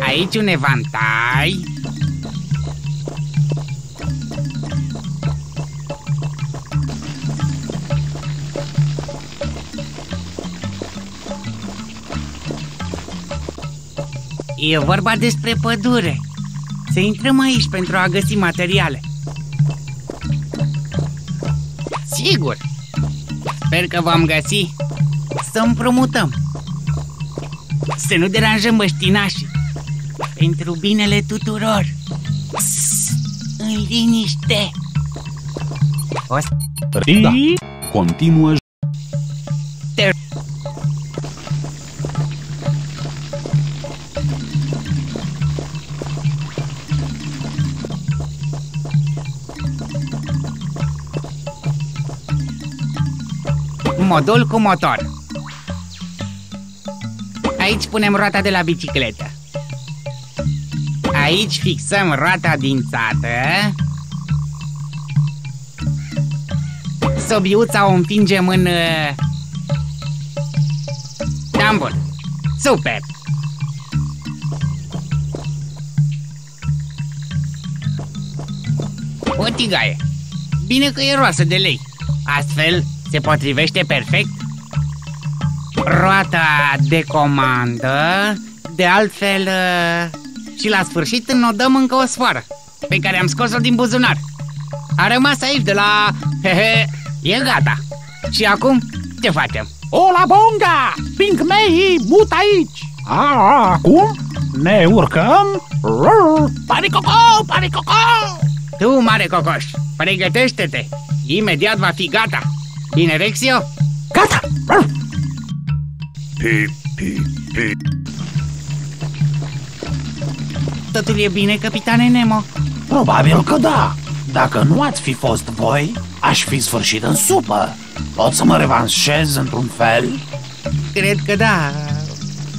C: aici un evantai, E vorba despre pădure. Să intrăm aici pentru a găsi materiale. Sigur. Sper că vom găsi să împrumutăm. Să nu deranjăm băștinașii. Pentru binele tuturor. Psst, În liniște. O să...
A: Da. Continuă
C: Modul cu motor. Aici punem roata de la bicicletă. Aici fixăm roata dințată. Sobiuța o împingem în... uh, Da, bun. Super! O tigaie. Bine că e roasă de lei. Astfel se potrivește perfect. Roata de comandă. De altfel... uh, Și la sfârșit înodăm încă o sfoară Pe care am scos-o din buzunar A rămas aici de la... Hehe, e gata Și acum ce facem?
B: O la bonga! Pingmeii mut aici!
F: A, acum ne urcăm?
B: Panicoco, panicoco!
C: Tu, mare cocoș, pregătește-te Imediat va fi gata Bine, Rexio?
B: Gata!
A: Pi, pi, pi.
C: Totul e bine, capitane Nemo
B: Probabil că da. Dacă nu ați fi fost voi, aș fi sfârșit în supă. Pot să mă revanșez într-un fel?
C: Cred că da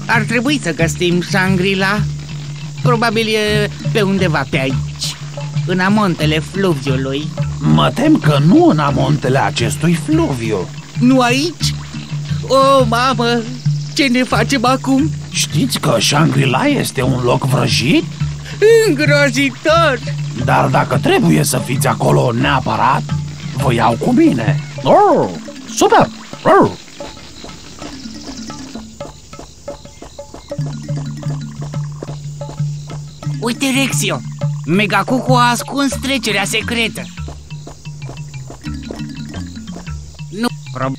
C: Ar trebui să găsim Shangri-La Probabil e pe undeva pe aici În amontele fluviului
B: Mă tem că nu în amontele acestui fluviu.
C: Nu aici? O, mamă, ce ne facem acum?
B: Știți că Shangri-La este un loc vrăjit?
C: Îngrozitor!
B: Dar dacă trebuie să fiți acolo neapărat, vă iau cu mine. Oh, super! Oh.
C: Uite, Rexio, Megacucu a ascuns trecerea secretă Nu, prob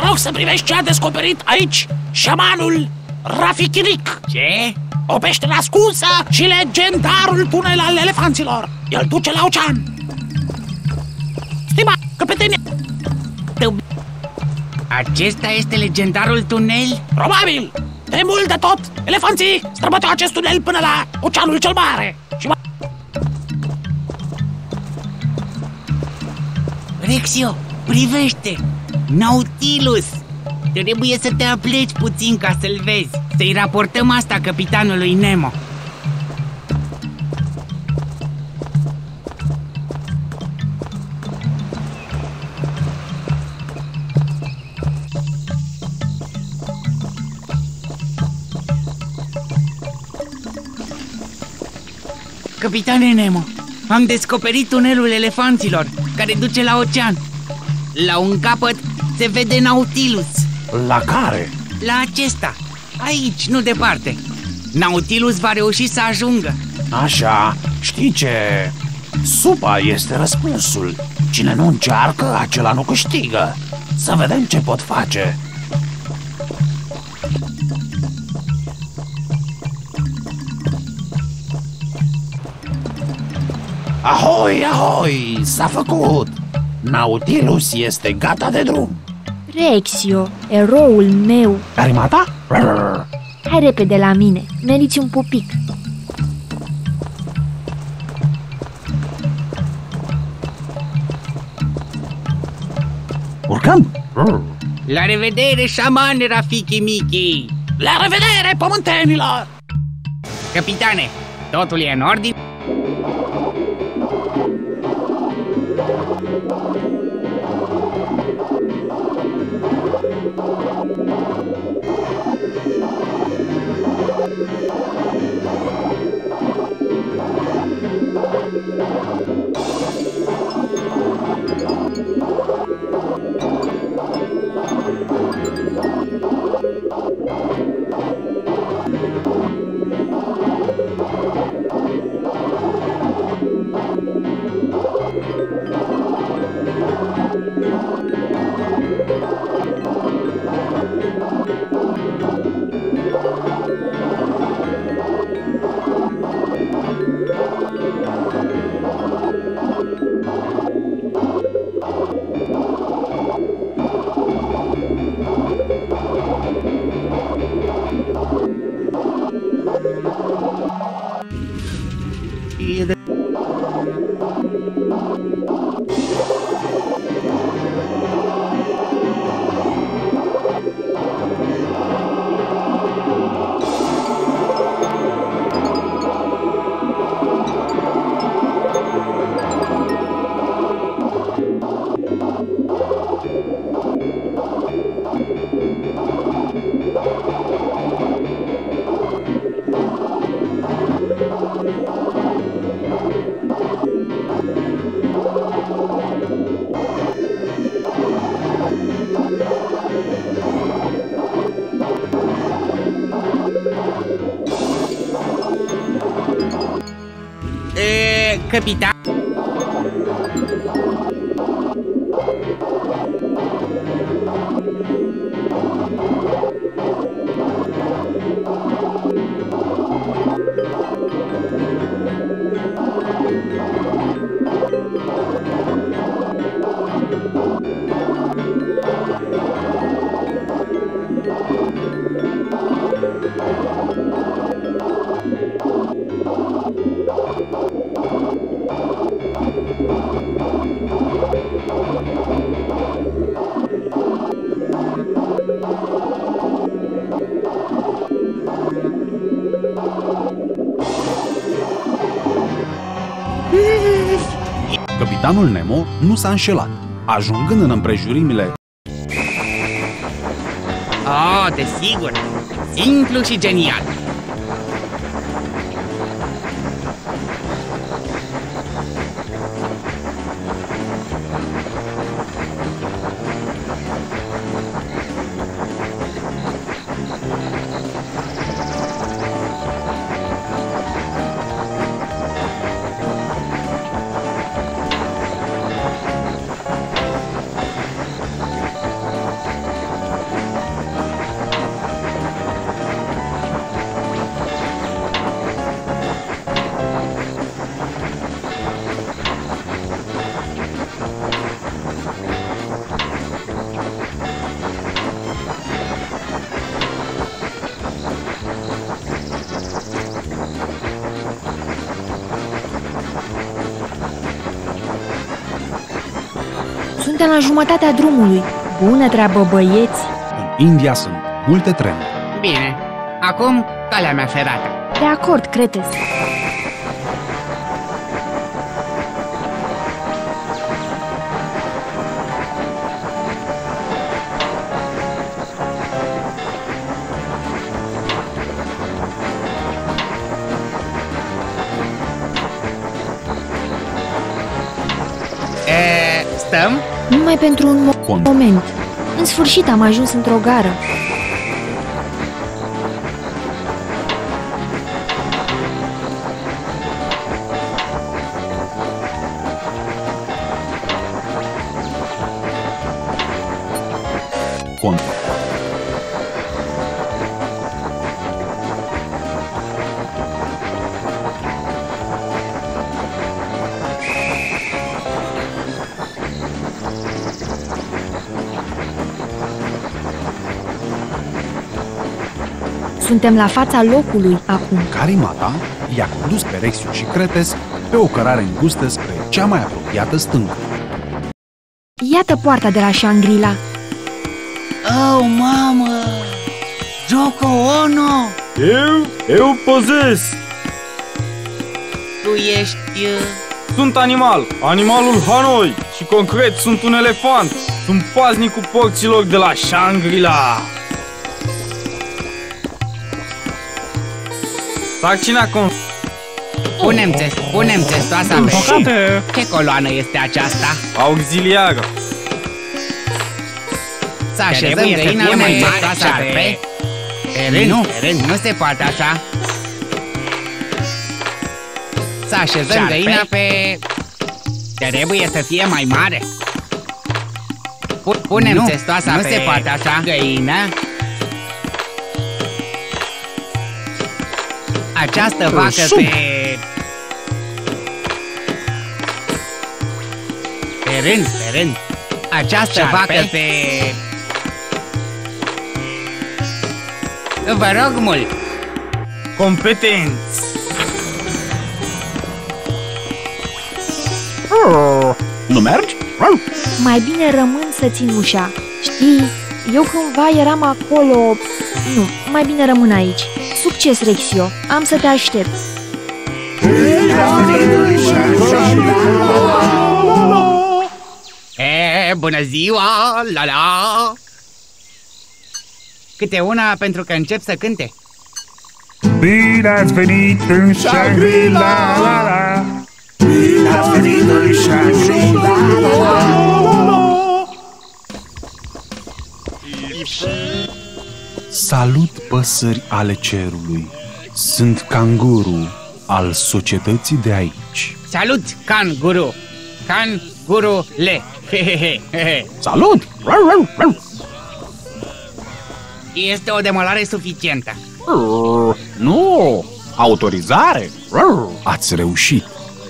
B: Te rog să privești ce a descoperit aici șamanul Rafichiric.
C: Ce?
B: O peșteră ascunsă și legendarul tunel al elefanților. El duce la ocean. Stima, căpetenie,
C: Acesta este legendarul tunel?
B: probabil, de mult de tot, elefanții străbăteau acest tunel până la oceanul cel mare. Și mai...
C: Rexio, privește! Nautilus! Trebuie să te apleci puțin ca să-l vezi Să-i raportăm asta capitanului Nemo Capitane Nemo, am descoperit tunelul elefanților care duce la ocean. La un capăt se vede Nautilus.
B: La care?
C: La acesta, aici, nu departe. Nautilus va reuși să ajungă.
B: Așa, știi ce? Supa este răspunsul. Cine nu încearcă, acela nu câștigă. Să vedem ce pot face. Ahoi, ahoi, s-a făcut! Nautilus este gata de drum.
N: Rexio, eroul meu
B: Carimata?
N: Hai repede la mine, meriți un pupic
B: Urcăm?
C: La revedere, șaman Rafiki Miki!
B: La revedere, pământenilor!
C: Capitane, totul e în ordine? E,
A: Capitanul Nemo nu s-a înșelat. Ajungând în împrejurimile
C: Oh, desigur! Simplu și genial!
N: Jumătatea drumului. Bună treabă, băieți!
A: în India sunt multe trenuri.
C: Bine, acum calea mea ferată.
N: De acord, Cretes.
C: E, stăm?
N: Numai pentru un mo-
A: Cont.
N: moment. În sfârșit am ajuns într-o gară. Suntem la fața locului acum.
A: Carimata i-a condus pe Rexiu și Cretes pe o cărare îngustă spre cea mai apropiată stâncă.
N: Iată poarta de la Shangri-La.
C: Oh, mamă! Joko Ono!
E: Eu? Eu pozez!
C: Tu ești... uh,
E: Sunt animal, animalul Hanoi și concret sunt un elefant. Sunt paznicul porților de la Shangri-La. Sarcina con...
C: Punem, țes, punem testoasa pe...
F: Păcate!
C: Ce coloană este aceasta?
E: auxiliară.
C: Să așezăm
I: Trebuie să
C: găina
I: fie mai
C: mai
I: mare,
C: testoasa
I: șarpe.
C: pe... Pe rând,
I: Nu.
C: pe rând, nu se poate așa. Să așezăm
I: Șarpe.
C: găina pe... Trebuie să fie mai mare. Pu- Punem
I: Nu,
C: testoasa
I: nu
C: pe...
I: se poate așa.
C: Găină. Această vacă
I: Șum.
C: pe... Pe rând, pe rând. Această
I: Șarpe.
C: vacă pe... Vă rog mult!
E: Competenți.
A: Nu mergi?
N: Mai bine rămân să țin ușa. Știi, eu cândva eram acolo... Nu, mai bine rămân aici. Succes, Rexio. Am să te aștept.
C: E, bună ziua, la la! Câte una pentru că încep să cânte.
O: Bine ați venit în Shangri-La! Bine ați venit în Shangri-La!
A: Salut păsări ale cerului! Sunt canguru al societății de aici.
C: Salut, canguru! Cangurule! Hehehe!
A: Salut!
C: Este o demolare suficientă.
A: Nu! Autorizare! Ați reușit!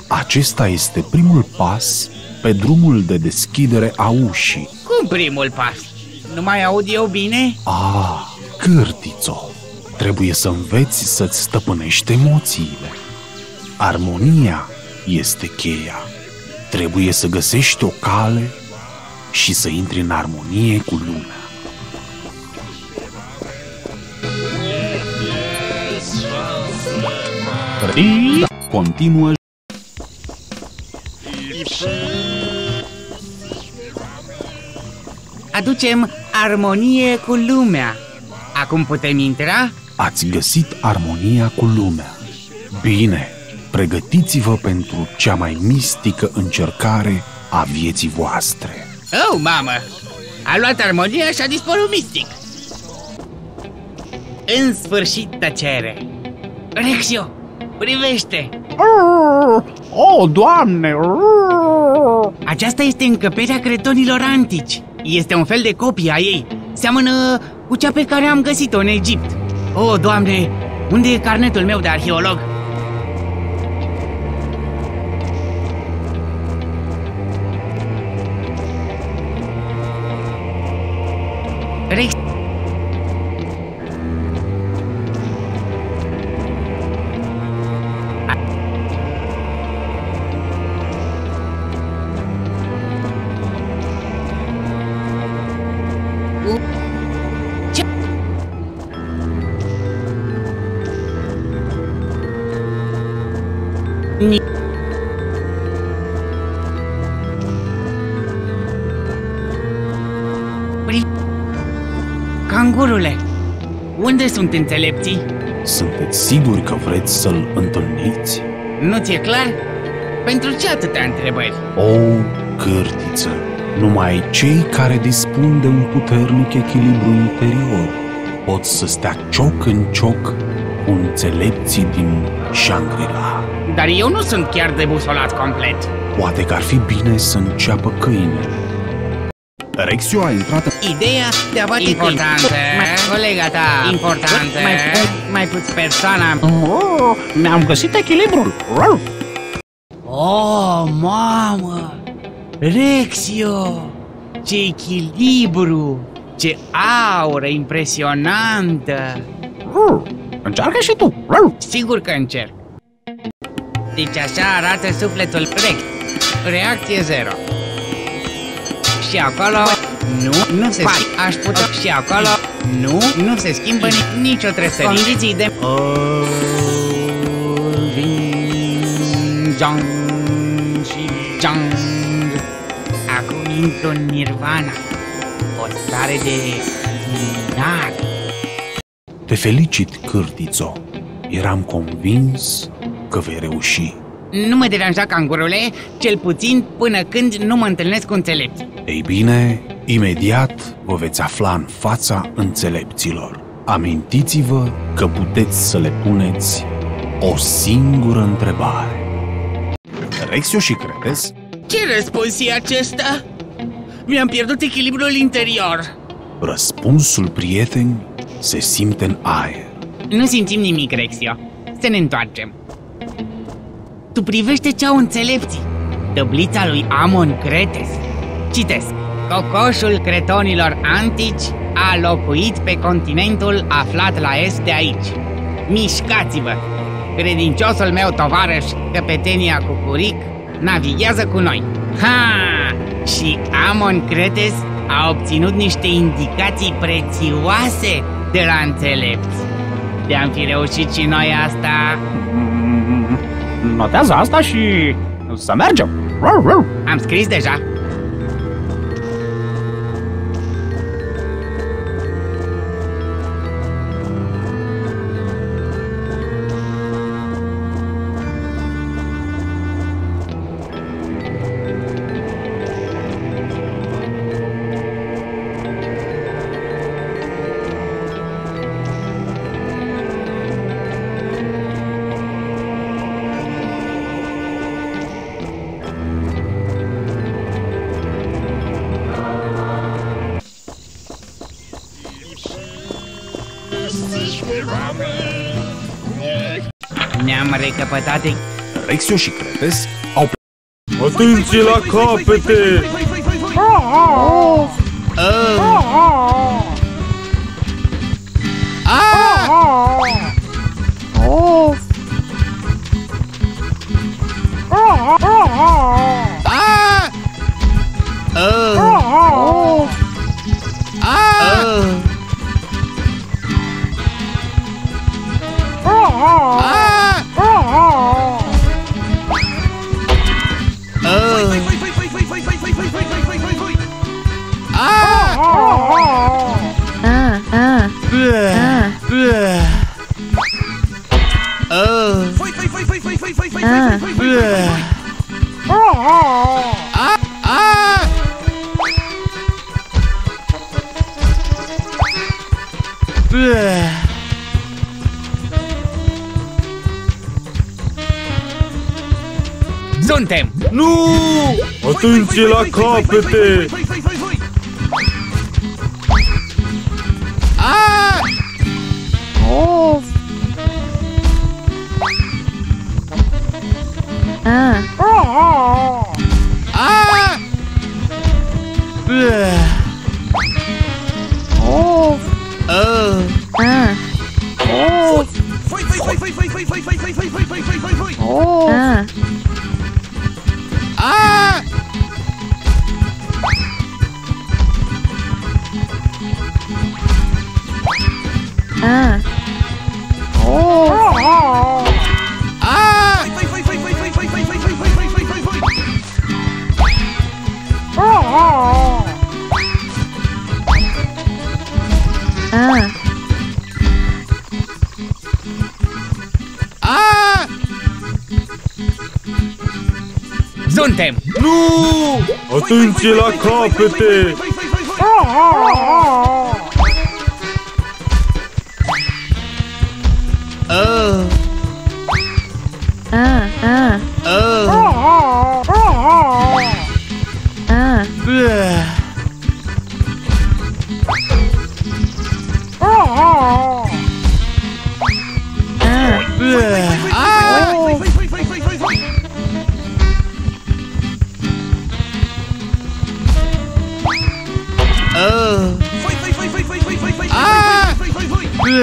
A: Acesta este primul pas pe drumul de deschidere a ușii.
C: Cum primul pas? Nu mai aud eu bine?
A: Ah, cârtițo! Trebuie să înveți să-ți stăpânești emoțiile. Armonia este cheia. Trebuie să găsești o cale și să intri în armonie cu lumea. Continuă
C: Aducem armonie cu lumea. Acum putem intra?
A: Ați găsit armonia cu lumea. Bine, pregătiți-vă pentru cea mai mistică încercare a vieții voastre.
C: Oh, mamă! A luat armonia și a dispărut mistic. În sfârșit tăcere. Rexio, privește!
F: Oh, doamne!
C: Aceasta este încăperea cretonilor antici. Este un fel de copie a ei. Seamănă cu cea pe care am găsit-o în Egipt. Oh, doamne, unde e carnetul meu de arheolog? Sunt înțelepții?
A: Sunteți siguri că vreți să-l întâlniți?
C: Nu ți-e clar? Pentru ce atâtea întrebări?
A: O, cârtiță, numai cei care dispun de un puternic echilibru interior pot să stea cioc în cioc cu înțelepții din Shangri-La.
C: Dar eu nu sunt chiar debusolat complet.
A: Poate că ar fi bine să înceapă câinele. Rexio a intrat
C: Ideea de a bate Importantă. Mai, colega ta. Importantă. Mai, mai puțin persoana.
F: Oh, mi-am găsit echilibrul.
C: Oh, mamă! Rexio! Ce echilibru! Ce aură impresionantă!
F: Încearcă și tu.
C: Sigur că încerc. Deci așa arată sufletul Rex. Reacție zero. Și acolo nu, nu se schimbă. Aș putea și acolo nu, nu se schimbă ni- nicio trăsări. Condiții de Jang și Jang. Acum intru în Nirvana. O stare de luminar.
A: Te felicit, cârtițo. Eram convins că vei reuși.
C: Nu mă deranja, cangurule, cel puțin până când nu mă întâlnesc cu înțelepți.
A: Ei bine, imediat vă veți afla în fața înțelepților. Amintiți-vă că puteți să le puneți o singură întrebare. Rexio și Cretes
C: Ce răspuns e acesta? Mi-am pierdut echilibrul interior.
A: Răspunsul prieteni se simte în aer.
C: Nu simțim nimic, Rexio. Să ne întoarcem. Tu privește ce au înțelepții. Tăblița lui Amon Cretes. Citesc. Cocoșul cretonilor antici a locuit pe continentul aflat la est de aici. Mișcați-vă! Credinciosul meu tovarăș, căpetenia Cucuric, navighează cu noi. Ha! Și Amon Cretes a obținut niște indicații prețioase de la înțelepți. De-am fi reușit și noi asta,
F: Notează asta și să mergem.
C: am scris deja.
M: Rexio și Cretes au
J: Atenție la capete! Atenție la capete! Atenție la capete!
N: Ah. Ah. Ah. Of!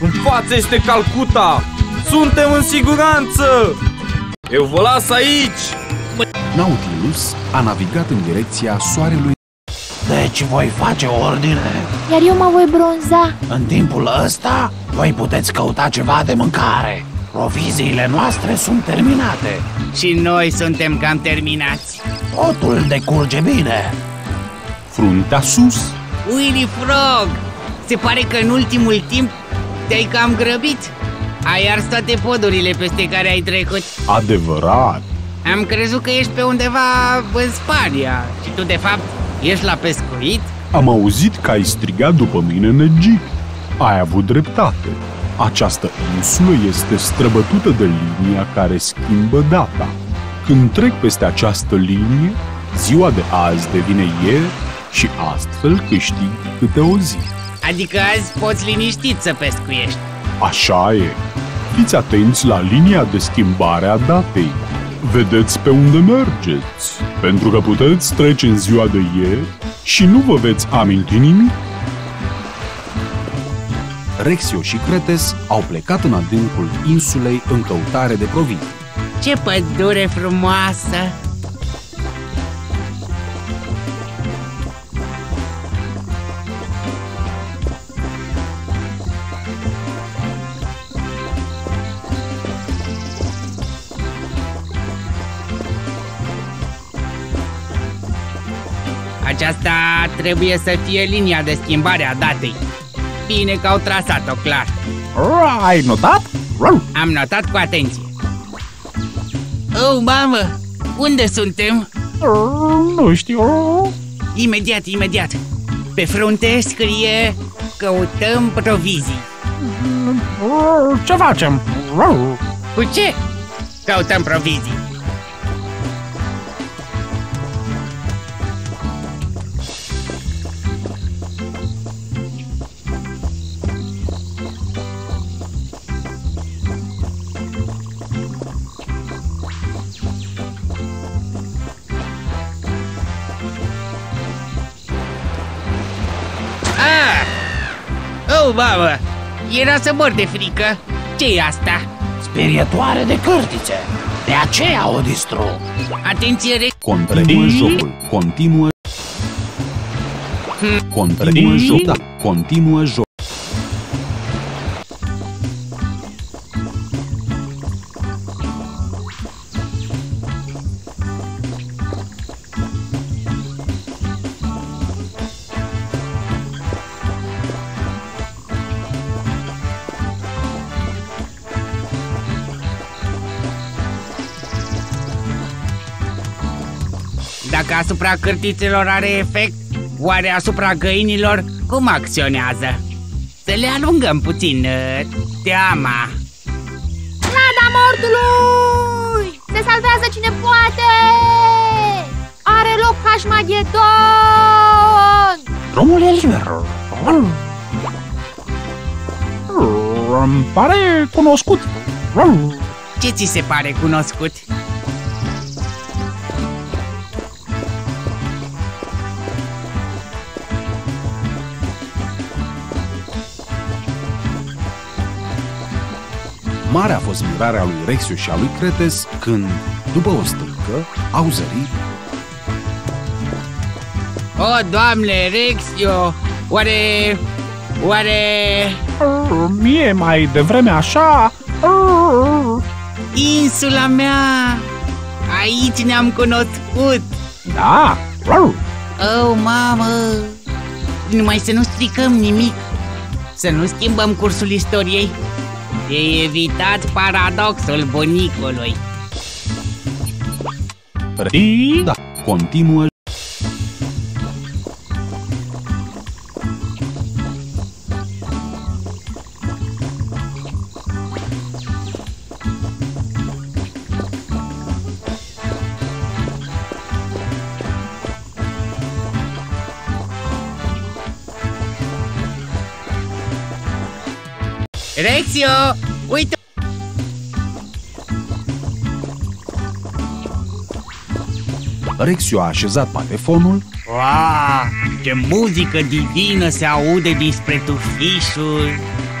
J: În față este Calcuta! Suntem în siguranță! Eu vă las aici!
M: Nautilus a navigat în direcția soarelui.
B: Deci voi face ordine.
N: Iar eu mă voi bronza.
B: În timpul ăsta, voi puteți căuta ceva de mâncare. Proviziile noastre sunt terminate.
C: Și noi suntem cam terminați.
B: Totul decurge bine.
M: Fruntea sus,
C: Willy Frog! Se pare că în ultimul timp te-ai cam grăbit. Ai ars toate podurile peste care ai trecut.
M: adevărat.
C: Am crezut că ești pe undeva în Spania și tu de fapt ești la pescuit?
M: Am auzit că ai strigat după mine în Egipt. Ai avut dreptate. Această insulă este străbătută de linia care schimbă data. Când trec peste această linie, ziua de azi devine ieri și astfel câștig câte o zi.
C: Adică azi poți liniștit să pescuiești.
M: Așa e. Fiți atenți la linia de schimbare a datei. Vedeți pe unde mergeți, pentru că puteți trece în ziua de ieri și nu vă veți aminti nimic. Rexio și Cretes au plecat în adâncul insulei în căutare de provizii.
C: Ce pădure frumoasă! Aceasta trebuie să fie linia de schimbare a datei. Bine că au trasat-o clar.
M: Ai notat?
C: Am notat cu atenție. Oh, mamă! Unde suntem?
M: Nu știu.
C: Imediat, imediat. Pe frunte scrie Căutăm provizii
B: Ce facem?
C: Cu ce? Căutăm provizii Oh, mamă! Era să mor de frică. ce e asta?
B: Sperietoare de cârtițe. De aceea o distrug.
C: Atenție, re...
A: Continuă jocul. Continuă. Continuă joc. Da. Continuă joc.
C: Asupra cârtițelor are efect, oare asupra găinilor cum acționează? Să le alungăm puțin uh, teama.
I: Strada mortului! Se salvează cine poate! Are loc Hașmagedon!
B: Drumul e liber. Îmi pare cunoscut.
C: Ce ți se pare cunoscut?
A: Mare a fost mirarea lui Rexiu și a lui Cretes când, după o stâncă, au zărit
C: O, doamne, Rexio! Oare... Oare...
B: Mie mai devreme așa...
C: Insula mea! Aici ne-am cunoscut!
B: Da!
C: Oh, mamă! Numai să nu stricăm nimic! Să nu schimbăm cursul istoriei! E evitat paradoxul bunicului!
A: Da, continuă
C: Uite!
A: Rexiu a așezat patefonul
C: Wow, ce muzică divină se aude dinspre tufișul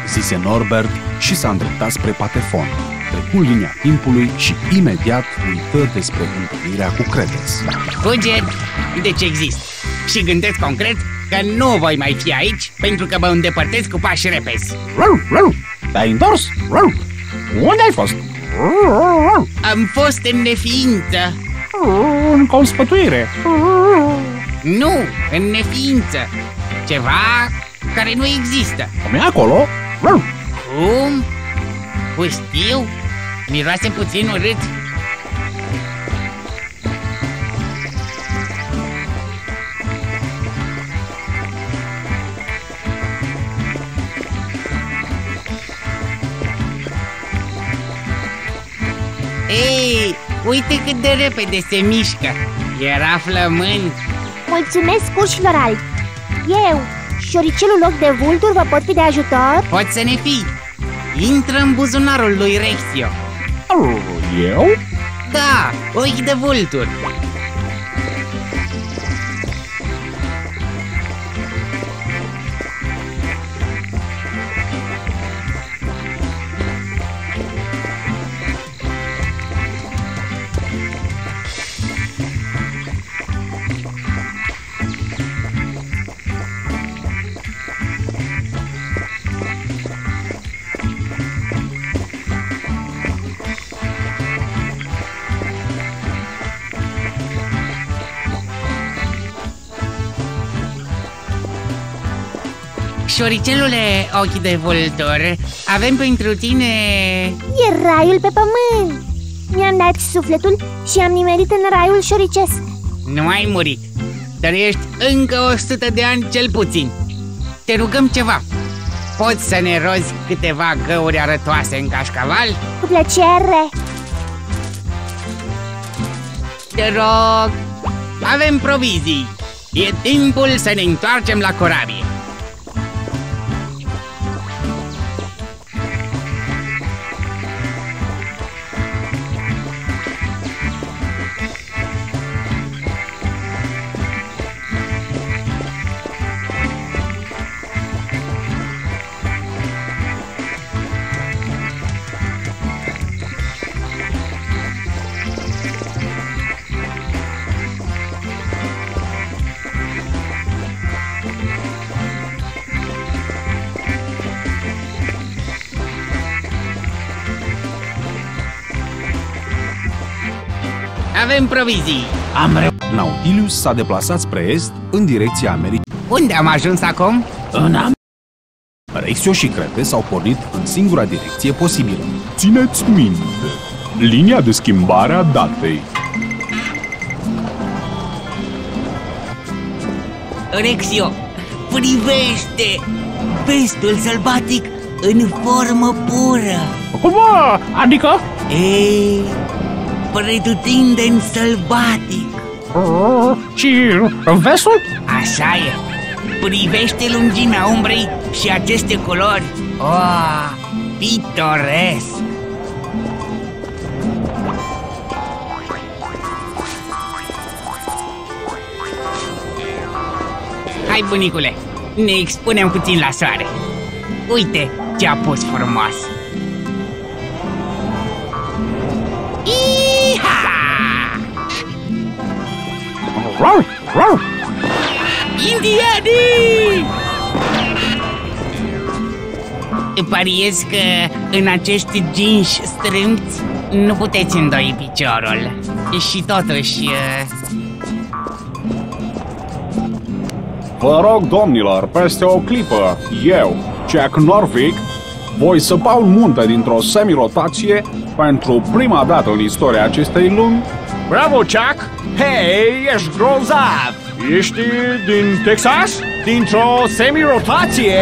A: zise Norbert și s-a îndreptat spre patefon. Trecu linia timpului și imediat uită despre întâlnirea cu Cretes.
C: Fuget, deci exist Și gândesc concret că nu voi mai fi aici Pentru că mă îndepărtez cu pași repezi
B: Te-ai întors? Unde ai fost?
C: Am fost în neființă
B: În conspătuire.
C: Nu, în neființă Ceva care nu există
B: Cum e acolo?
C: Cum? Pustiu? Miroase puțin urât Ei, uite cât de repede se mișcă Era flământ
P: Mulțumesc urșilor albi. Eu, șoricelul loc de vulturi, vă pot fi de ajutor?
C: Poți să ne fii Intră în buzunarul lui Rexio
B: Eu?
C: Da, ochi de vulturi Șoricelule, ochi de vultur, avem pentru tine...
P: E raiul pe pământ! Mi-am dat sufletul și am nimerit în raiul șoricesc.
C: Nu ai murit. trăiești încă 100 de ani cel puțin. Te rugăm ceva. Poți să ne rozi câteva găuri arătoase în cașcaval?
P: Cu plăcere!
C: Te rog! Avem provizii! E timpul să ne întoarcem la corabie! Avem provizii!
A: Am re... Nautilus s-a deplasat spre est în direcția Americii.
C: Unde am ajuns acum?
A: În Am... Rexio și Crete s-au pornit în singura direcție posibilă.
K: Țineți minte, linia de schimbare a datei.
C: Rexio, privește! Pestul sălbatic în formă pură!
B: Cum, adică?
C: Ei, pretutindeni sălbatic!
B: Și vestul?
C: Așa e! Privește lungimea umbrei și aceste culori! Oh, pitoresc! Hai, bunicule, ne expunem puțin la soare. Uite ce apus frumos! Indienii! Pariez că în acești ginși strâmți nu puteți îndoi piciorul. Și totuși... uh,
F: Vă rog, domnilor, peste o clipă, eu, Jack Norvig, voi săpa un munte dintr-o semirotație pentru prima dată în istoria acestei lumi.
J: Bravo, Chuck! Hei, ești grozav! Ești din Texas? Dintr-o semi-rotație?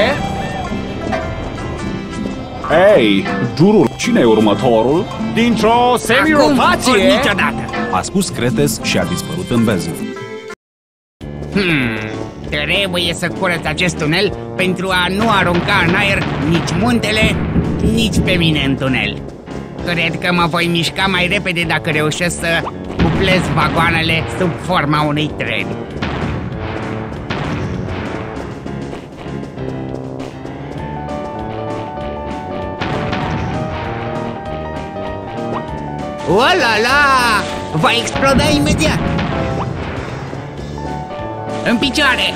F: Ei, jurul, cine e următorul?
J: Dintr-o semi-rotație?
C: Acum, ori niciodată!
A: A spus Cretes și a dispărut în beznă.
C: Hmm, trebuie să curăț acest tunel pentru a nu arunca în aer nici muntele, nici pe mine în tunel. Cred că mă voi mișca mai repede dacă reușesc să cuplez vagoanele sub forma unui tren. O la la! Va exploda imediat! În picioare!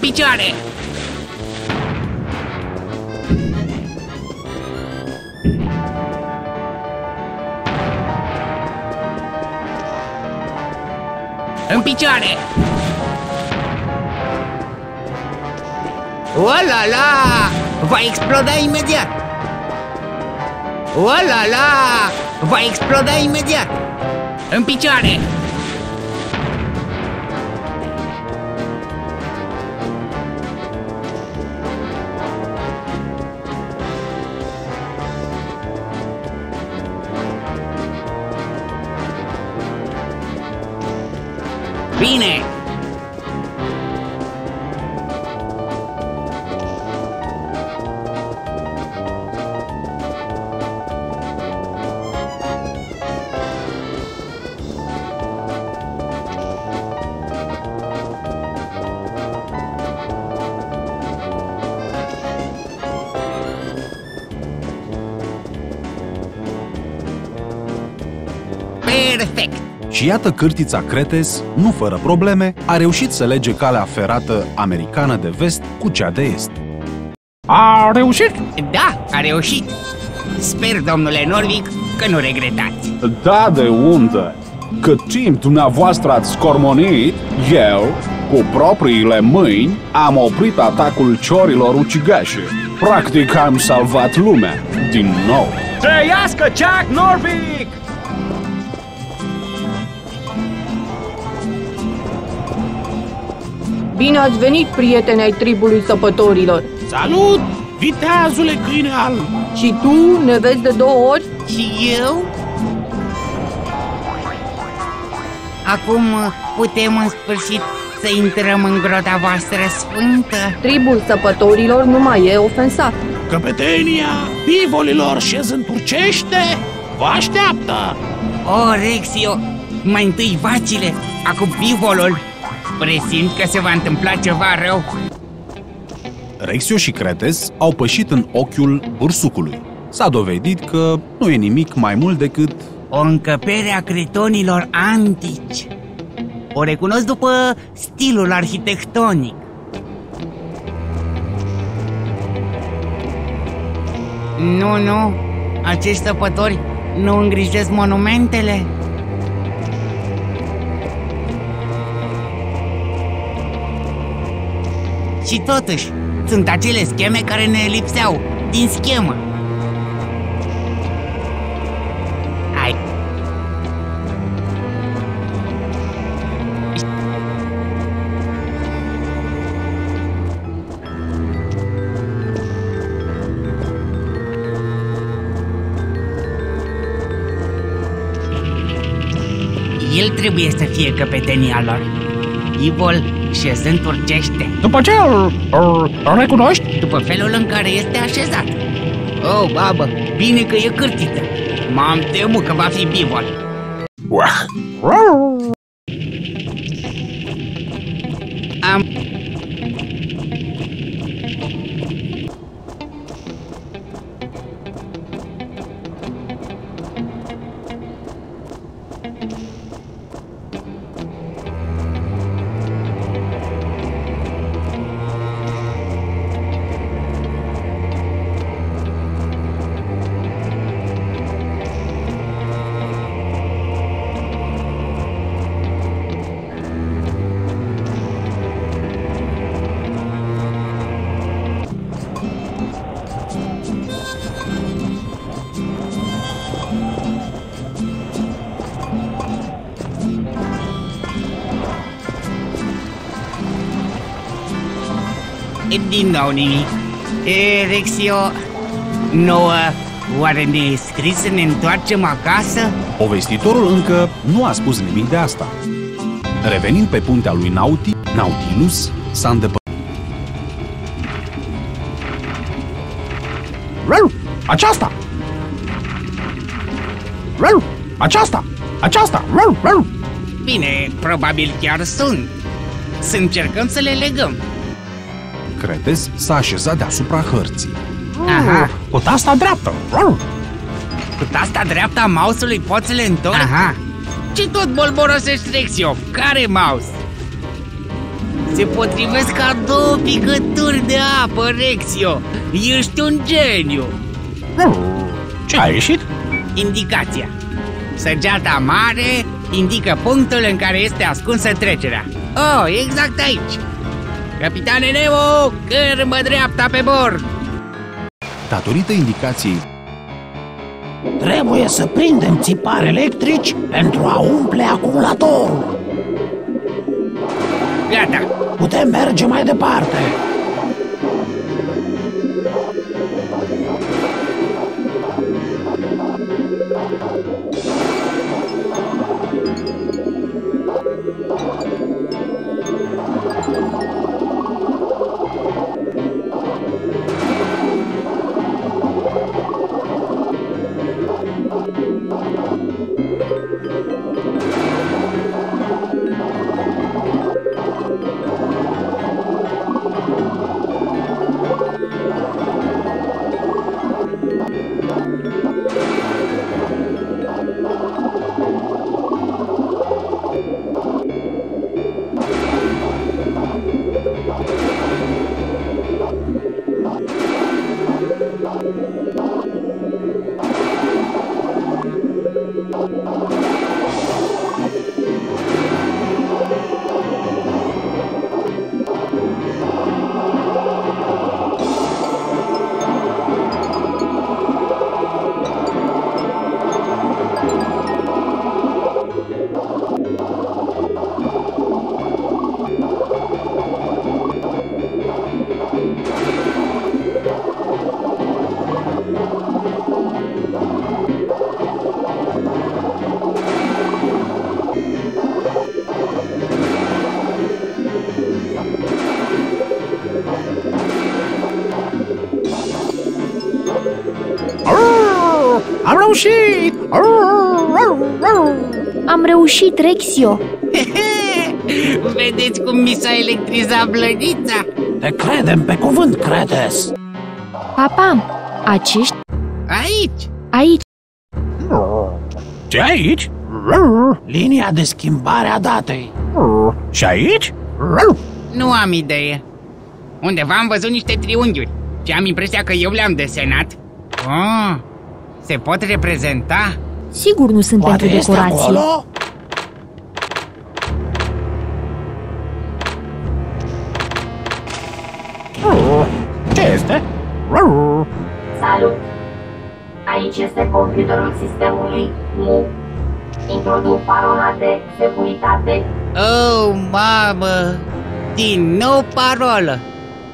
C: În picioare! În picioare! O la la! Va exploda imediat! O la la! Va exploda imediat! În picioare!
A: Și iată cârtița Cretes, nu fără probleme, a reușit să lege calea ferată americană de vest cu cea de est.
B: A reușit?
C: Da, a reușit! Sper, domnule Norvig, că nu regretați.
A: Da, de unde? Cât timp dumneavoastră ați scormonit, eu, cu propriile mâini, am oprit atacul ciorilor ucigașe. Practic am salvat lumea, din nou.
J: Trăiască Jack Norvik!
D: Bine ați venit, prieteni ai tribului săpătorilor!
B: Salut, viteazule câine alb!
D: Și tu ne vezi de două ori?
C: Și eu? Acum putem în sfârșit să intrăm în grota voastră sfântă?
D: Tribul săpătorilor nu mai e ofensat.
B: Căpetenia bivolilor șezând turcește vă așteaptă!
C: O, Rexio, mai întâi vacile, acum bivolul. Presimt că se va întâmpla ceva rău.
A: Rexio și Cretes au pășit în ochiul bursucului. S-a dovedit că nu e nimic mai mult decât
C: O încăpere a cretonilor antici. O recunosc după stilul arhitectonic. Nu, nu, acești săpători nu îngrijesc monumentele. Și totuși, sunt acele scheme care ne lipseau din schemă. Hai, El trebuie să fie căpetenia lor. Ivol șezând turcește.
B: După ce îl, îl, îl recunoști?
C: După felul în care este așezat. Oh, babă, bine că e cârtită. M-am temut că va fi bivol. E, Din nou nimic. E, Rexio, nouă, oare ne e scris să ne întoarcem acasă?
A: Povestitorul încă nu a spus nimic de asta. Revenind pe puntea lui Nauti, Nautilus s-a îndepărtat.
B: Rel, aceasta! Rel, aceasta! Aceasta! Rel, rel.
C: Bine, probabil chiar sunt. Să încercăm să le legăm.
A: Cretes s-a așezat deasupra hărții.
C: Aha.
B: Cu tasta dreaptă! Rel.
C: Cu tasta dreapta a mouse-ului poți să le întorci? Aha. Ce tot bolborosești, Rexio? Care mouse? Se potrivesc ca două picături de apă, Rexio. Ești un geniu.
B: Ce a ieșit?
C: Indicația. Săgeata mare indică punctul în care este ascunsă trecerea. Oh, exact aici. Capitane Nemo, cârmă dreapta pe bord.
A: Datorită indicației
B: Trebuie să prindem țipari electrici pentru a umple acumulatorul.
C: Gata.
B: Putem merge mai departe.
N: Am reușit, Rexio!
C: Vedeți cum mi s-a electrizat blădița?
B: Te credem pe cuvânt, Cretes!
N: Papa, acești...
C: Aici!
N: Aici!
B: Ce aici? Linia de schimbare a datei. Și aici?
C: Nu am idee. Undeva am văzut niște triunghiuri și am impresia că eu le-am desenat. Oh, se pot reprezenta?
N: Sigur nu sunt
B: Poate
N: pentru
B: este
N: decorație.
B: acolo? Ce este?
Q: Salut! Aici este computerul sistemului MU. Introduc parola de securitate.
C: Oh, mamă! Din nou parolă!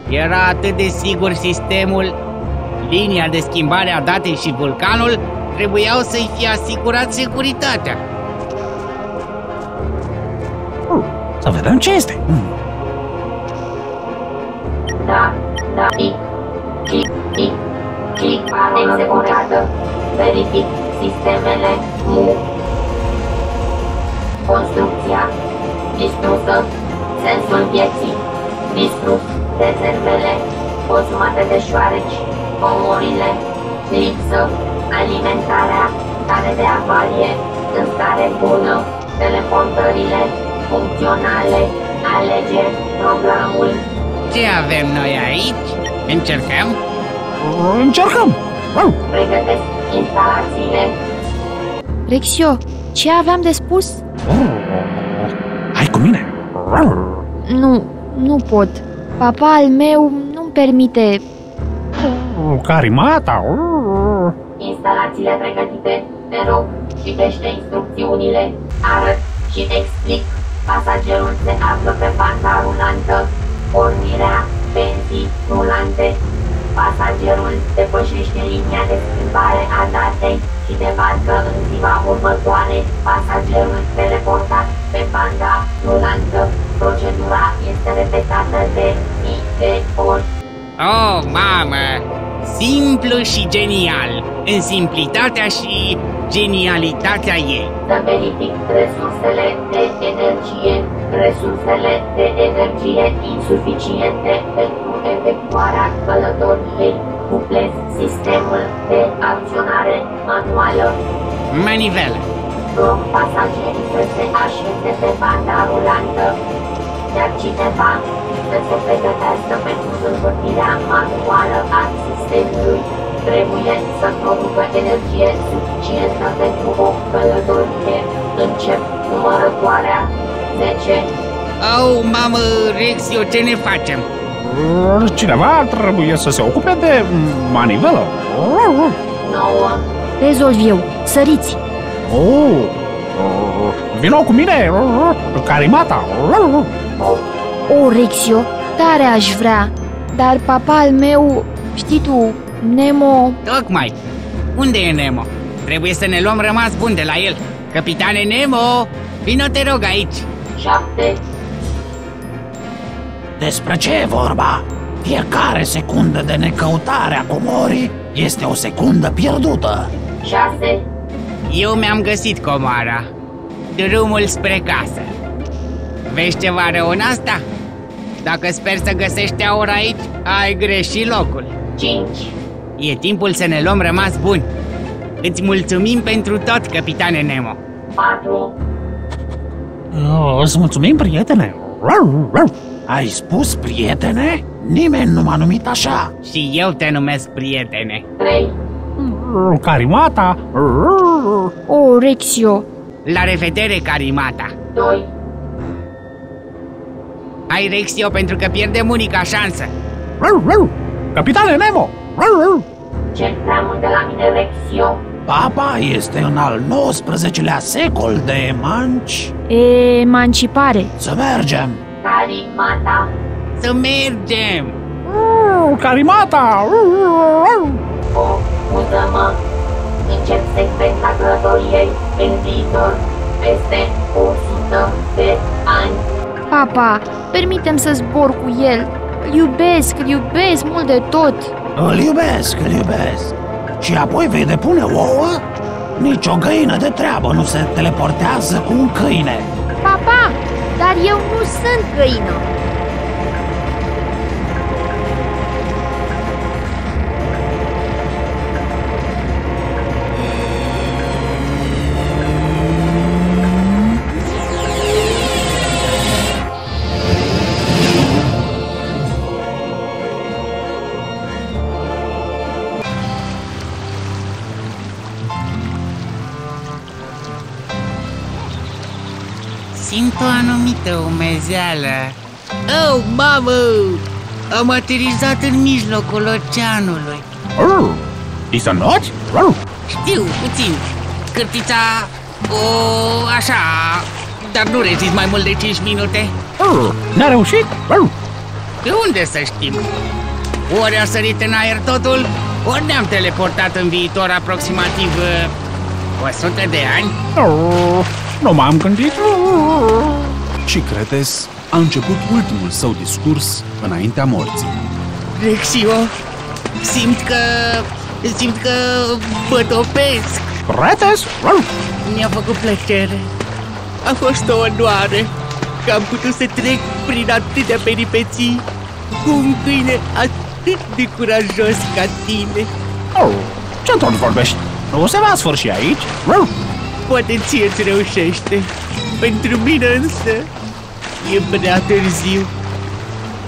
C: Era atât de sigur sistemul. Linia de schimbare a datei și vulcanul trebuiau să-i fie asigurat securitatea.
B: Să vedem ce este.
Q: Da, da, clic, clic, clic, clic, executată. Verific sistemele MU. Construcția distrusă. Sensul vieții distrus. Rezervele consumate de șoareci. Comorile lipsă. Alimentarea stare de avarie în stare bună. Teleportările funcționale. Alege programul
C: Ce avem noi aici? Încercăm?
B: Încercăm!
Q: Pregătesc instalațiile.
N: Rexio, ce aveam de spus?
B: Hai cu mine!
N: Nu, nu pot. Papa al meu nu-mi permite.
B: Carimata!
Q: Instalațiile pregătite, te rog, citește instrucțiunile, arăt și explic. Pasagerul se află pe banda rulantă, pornirea benzii rulante. Pasagerul depășește linia de schimbare a datei și debarcă în ziua următoare. Pasagerul teleportat pe banda rulantă. Procedura este repetată de mii de ori.
C: Oh, mamă! Simplu și genial! În simplitatea și genialitatea ei.
Q: să verific resursele de energie, resursele de energie insuficiente pentru efectuarea călătoriei, cuplez sistemul de acționare manuală.
C: Manivele.
Q: Rog pasagerii să se așeze pe banda rulantă, iar cineva să se pregătească pentru învârtirea manuală a sistemului. Trebuie să producă energie suficientă pentru o călătorie. Încep numărătoarea 10,
C: Oh, mamă, Rexio, ce ne facem?
A: Cineva trebuie să se ocupe de manivelă.
Q: 9,
N: Rezolv eu. Săriți!
A: Oh, vino cu mine, Carimata.
N: O, Rexio, tare aș vrea. Dar papa al meu, știi tu, Nemo...
C: Tocmai. Unde e Nemo? Trebuie să ne luăm rămas bun de la el. Capitane Nemo, vino te rog aici.
Q: 7,
B: Despre ce e vorba? Fiecare secundă de necăutare a comorii este o secundă pierdută.
Q: 6,
C: Eu mi-am găsit comoara. Drumul spre casă. Vezi ceva rău în asta? Dacă sper să găsești aur aici, ai greșit locul.
Q: 5,
C: E timpul să ne luăm rămas buni. Îți mulțumim pentru tot, capitane Nemo.
Q: 4,
B: Oh, îți mulțumim, prietene! Ai spus prietene? Nimeni nu m-a numit așa!
C: Și eu te numesc prietene.
Q: 3,
A: Carimata.
N: O, Rexio,
C: La revedere, Carimata.
Q: 2,
C: Hai, Rexio, pentru că pierdem unica șansă.
A: Capitane Nemo.
Q: ce prea mult de la mine Rexio.
B: Papa este în al 19-lea secol de manci.
N: emancipare.
B: Să mergem!
Q: Carimata,
C: Să mergem!
A: Carimata.
Q: o, scuză-mă. Încep secvența călătoriei în viitor, peste 100 de ani.
N: Papa, permitem să zbor cu el. Îl iubesc, îl iubesc mult de tot.
B: Îl iubesc, îl iubesc. Și apoi vei depune ouă? Nici o găină de treabă nu se teleportează cu un câine.
P: Papa, dar eu nu sunt găină.
C: O anumită umezeală. Oh, mamă! Am aterizat în mijlocul oceanului.
A: Is not?
C: Știu, puțin. Cârtița... O, așa... Dar nu rezist mai mult de 5 minute.
B: N-a reușit?
C: De unde să știm? Ori a sărit în aer totul, ori ne-am teleportat în viitor aproximativ... uh, 100 de ani.
A: Nu m-am gândit. Și Cretes a început ultimul său discurs înaintea morții.
C: Rexio, simt că... simt că mă topesc.
A: Cretes?
C: Mi-a făcut plăcere. A fost o onoare că am putut să trec prin atâtea peripeții cu un câine atât de curajos ca tine.
A: Oh, ce tot vorbești? Nu se va sfârși aici?
C: Poate ție îți reușește. Pentru mine însă e prea târziu.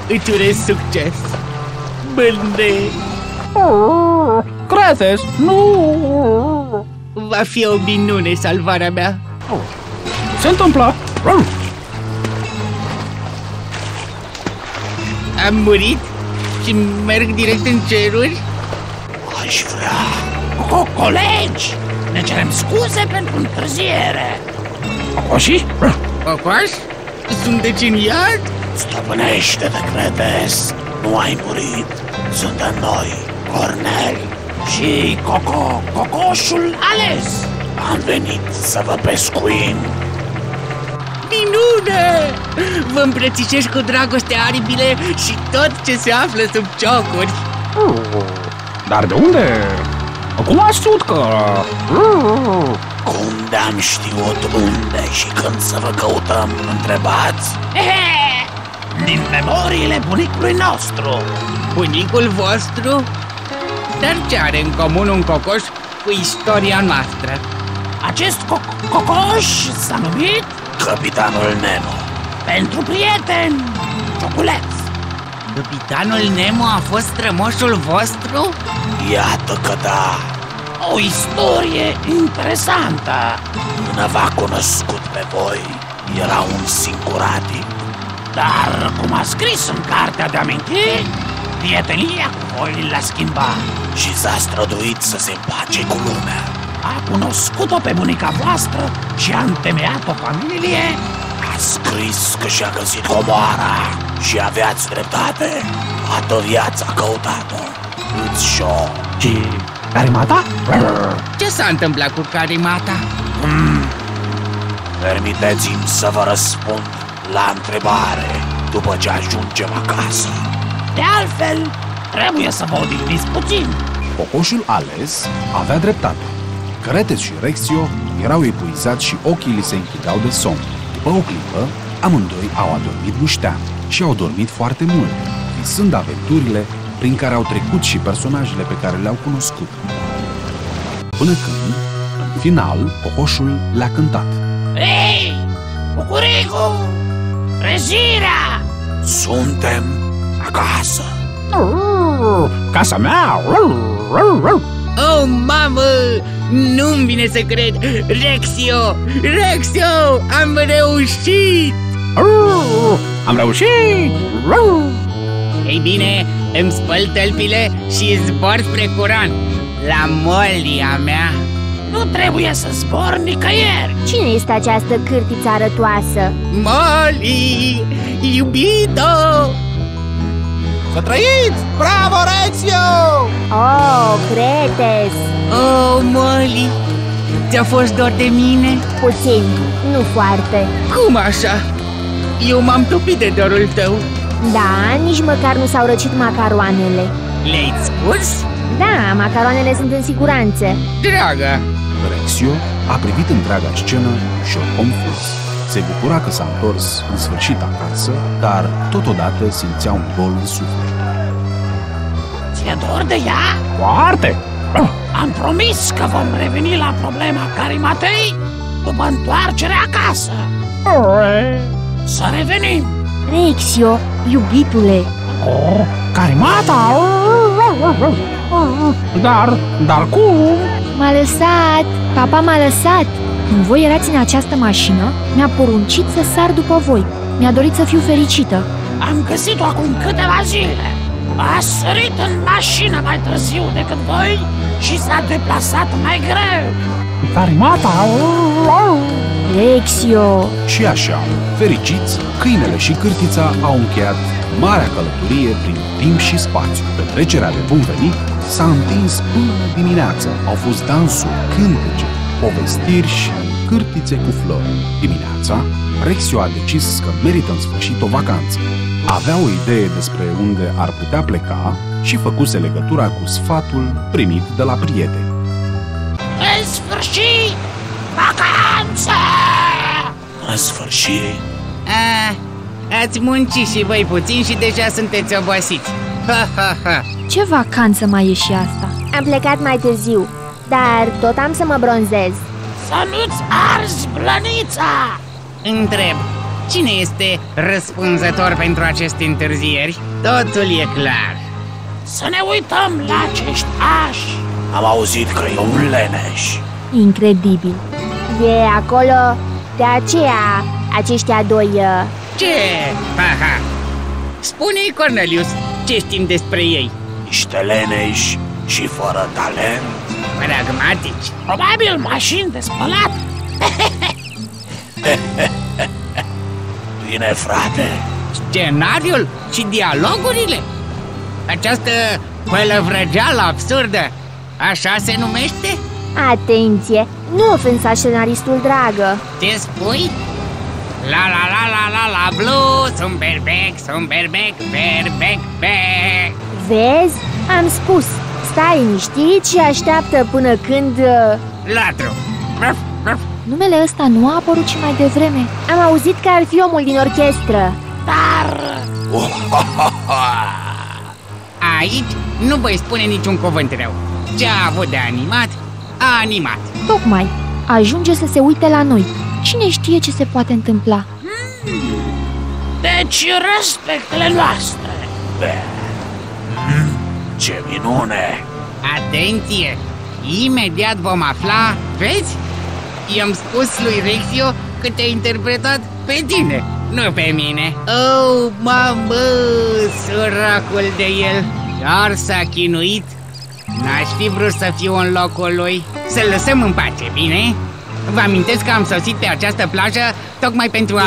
C: Îți urez succes. Băne!
A: Cretes, nu!
C: Va fi o minune salvarea mea.
A: Se întâmplă.
C: Am murit și merg direct în ceruri?
B: Aș vrea. Co- colegi, ne cerem scuze pentru întârziere.
A: Cocoși?
C: Cocoș? Sunteți în iad?
B: Stăpânește-te, Cretes. Nu ai murit. Suntem noi, Cornel și Coco, Cocoșul ales. Am venit să vă pescuim.
C: Minune! Vă îmbrățișez cu dragoste aripile și tot ce se află sub ciocuri.
A: Dar de unde? Cum ați știut că...
B: Cum de-am știut unde și când să vă căutăm, întrebați? Din memoriile bunicului nostru.
C: Bunicul vostru? Dar ce are în comun un cocoș cu istoria noastră?
B: Acest co- cocoș s-a numit Capitanul Nemo. Pentru prieteni, cioculeț.
C: Capitanul Nemo a fost strămoșul vostru?
B: Iată că da. O istorie interesantă. Până v-a cunoscut pe voi, era un singuratic. Dar, cum a scris în cartea de amintiri, prietenia cu voi l-a schimbat și s-a străduit să se împace cu lumea. A cunoscut-o pe bunica voastră și a întemeiat o familie. A scris că și-a găsit comoara și aveați dreptate. Toată viața a căutat-o. Îți șo.
A: Și Carimata?
C: Ce s-a întâmplat cu Carimata?
B: Hmm. Permiteți-mi să vă răspund la întrebare după ce ajungem acasă. De altfel, trebuie să vă odihniți puțin.
A: Cocoșul ales avea dreptate. Cretes și Rexio erau epuizați și ochii li se închideau de somn. După o clipă, amândoi au adormit buștean și au dormit foarte mult, visând aventurile prin care au trecut și personajele pe care le-au cunoscut. Până când, în final, cocoșul le-a cântat.
B: Ei, Cucuricu! Trezirea! Suntem acasă!
A: Casa mea!
C: Oh, mamă! Nu-mi vine să cred! Rexio! Rexio! Am reușit!
A: Am reușit!
C: Ei bine, îmi spăl tălpile și zbor spre curan La molia mea
B: Nu trebuie să zbor nicăieri
P: Cine este această cârtiță arătoasă?
C: Molly! Iubito!
H: Să trăiți! Bravo, Rexio!
P: Oh, Cretes!
C: Oh, Molly! Ți-a fost dor de mine?
P: Puțin, nu foarte
C: Cum așa? Eu m-am topit de dorul tău
P: Da, nici măcar nu s-au răcit macaroanele
C: Le-ai spus?
P: Da, macaroanele sunt în siguranță
C: Dragă,
A: Rexio a privit întreaga scenă și o confuz. Se bucura că s-a întors în sfârșit acasă, dar totodată simțea un gol în suflet.
B: Ți-e dor de ea?
F: Foarte!
B: Am promis că vom reveni la problema Carimatei după întoarcerea acasă. Să revenim!
N: Rexio, iubitule!
B: Carimata!
F: Dar, dar cum?
N: M-a lăsat! Papa m-a lăsat! Când voi erați în această mașină, mi-a poruncit să sar după voi. Mi-a dorit să fiu fericită.
B: Am găsit-o acum câteva zile. A sărit în mașină mai târziu decât voi și s-a deplasat mai greu.
F: Carimata!
N: Rexio!
A: Și așa, fericiți, câinele și cârtița au încheiat marea călătorie prin timp și spațiu. Petrecerea de bun venit s-a întins până dimineață. Au fost dansuri, cântece, povestiri și cârtițe cu flori. Dimineața, Rexio a decis că merită în sfârșit o vacanță. Avea o idee despre unde ar putea pleca și făcuse legătura cu sfatul primit de la prieteni.
B: În sfârșit, vacanță!
H: În sfârșit,
C: A, ați muncit și voi puțin și deja sunteți obosiți. Ha, ha, ha.
N: Ce vacanță mai e și asta?
P: Am plecat mai târziu, dar tot am să mă bronzez.
B: Să nu-ți arzi blănița!
C: Întreb, cine este răspunzător pentru aceste întârzieri? Totul e clar.
B: Să ne uităm la acești ași!
H: am auzit că e un leneș.
N: Incredibil!
P: E acolo, de aceea aceștia doi... uh,
C: Ce? Ha, ha. Spune-i, Cornelius, ce știm despre ei?
H: Niște leneși și fără talent.
C: Pragmatici.
B: Probabil mașini de spălat.
H: Bine, frate,
C: Scenariul și dialogurile? Această pălăvrăgeală absurdă, așa se numește?
P: Atenție! Nu ofensa scenaristul dragă!
C: Ce spui? La la la la la la blu, sunt berbec, sunt berbec, berbec, bec.
P: Vezi? Am spus! Stai liniștit și așteaptă până când... uh,
C: Latru. Ruff, ruff.
N: Numele ăsta nu a apărut și mai devreme.
P: Am auzit că ar fi omul din orchestră.
B: Dar
C: Aici nu voi spune niciun cuvânt rău. Ce a avut de animat, a animat.
N: Tocmai, ajunge să se uite la noi. Cine știe ce se poate întâmpla?
B: deci respectele noastre.
H: Ce minune!
C: Atenție! Imediat vom afla, vezi? I-am spus lui Rexio că te-a interpretat pe tine, nu pe mine. Oh, mamă, săracul de el! Doar s-a chinuit. N-aș fi vrut să fiu în locul lui. Să-l lăsăm în pace, bine? Vă amintesc că am sosit pe această plajă tocmai pentru a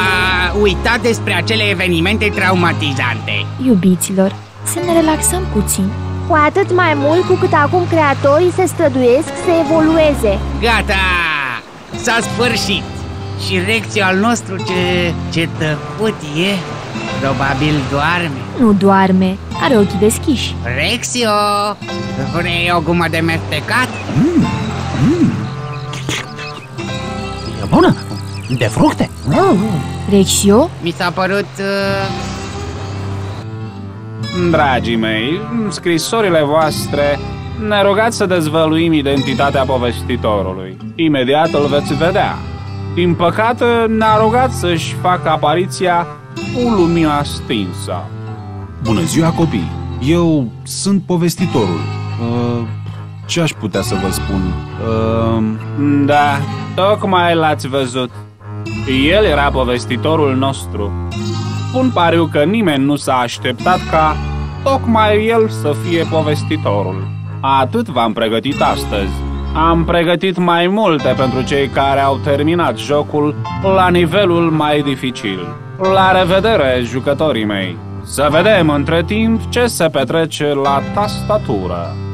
C: uita despre acele evenimente traumatizante.
N: Iubiților, să ne relaxăm puțin.
P: Cu atât mai mult cu cât acum creatorii se străduiesc să evolueze.
C: Gata! S-a sfârșit! Și Rexio al nostru ce, ce tăcut e, probabil doarme.
N: Nu doarme, are ochii deschiși.
C: Rexio, vrei o gumă de mestecat?
H: E bună! De fructe!
N: Rexio?
C: Mi s-a părut... Uh,
F: Dragii mei, în scrisorile voastre ne rugați să dezvăluim identitatea povestitorului. Imediat îl veți vedea. Din păcate, ne-a rugat să-și facă apariția cu lumina stinsă.
A: Bună ziua, copii! Eu sunt povestitorul. Uh, ce aș putea să vă spun? Uh,
F: Da, tocmai l-ați văzut. El era povestitorul nostru. Pun pariu că nimeni nu s-a așteptat ca tocmai el să fie povestitorul. Atât v-am pregătit astăzi. Am pregătit mai multe pentru cei care au terminat jocul la nivelul mai dificil. La revedere, jucătorii mei! Să vedem între timp ce se petrece la tastatură.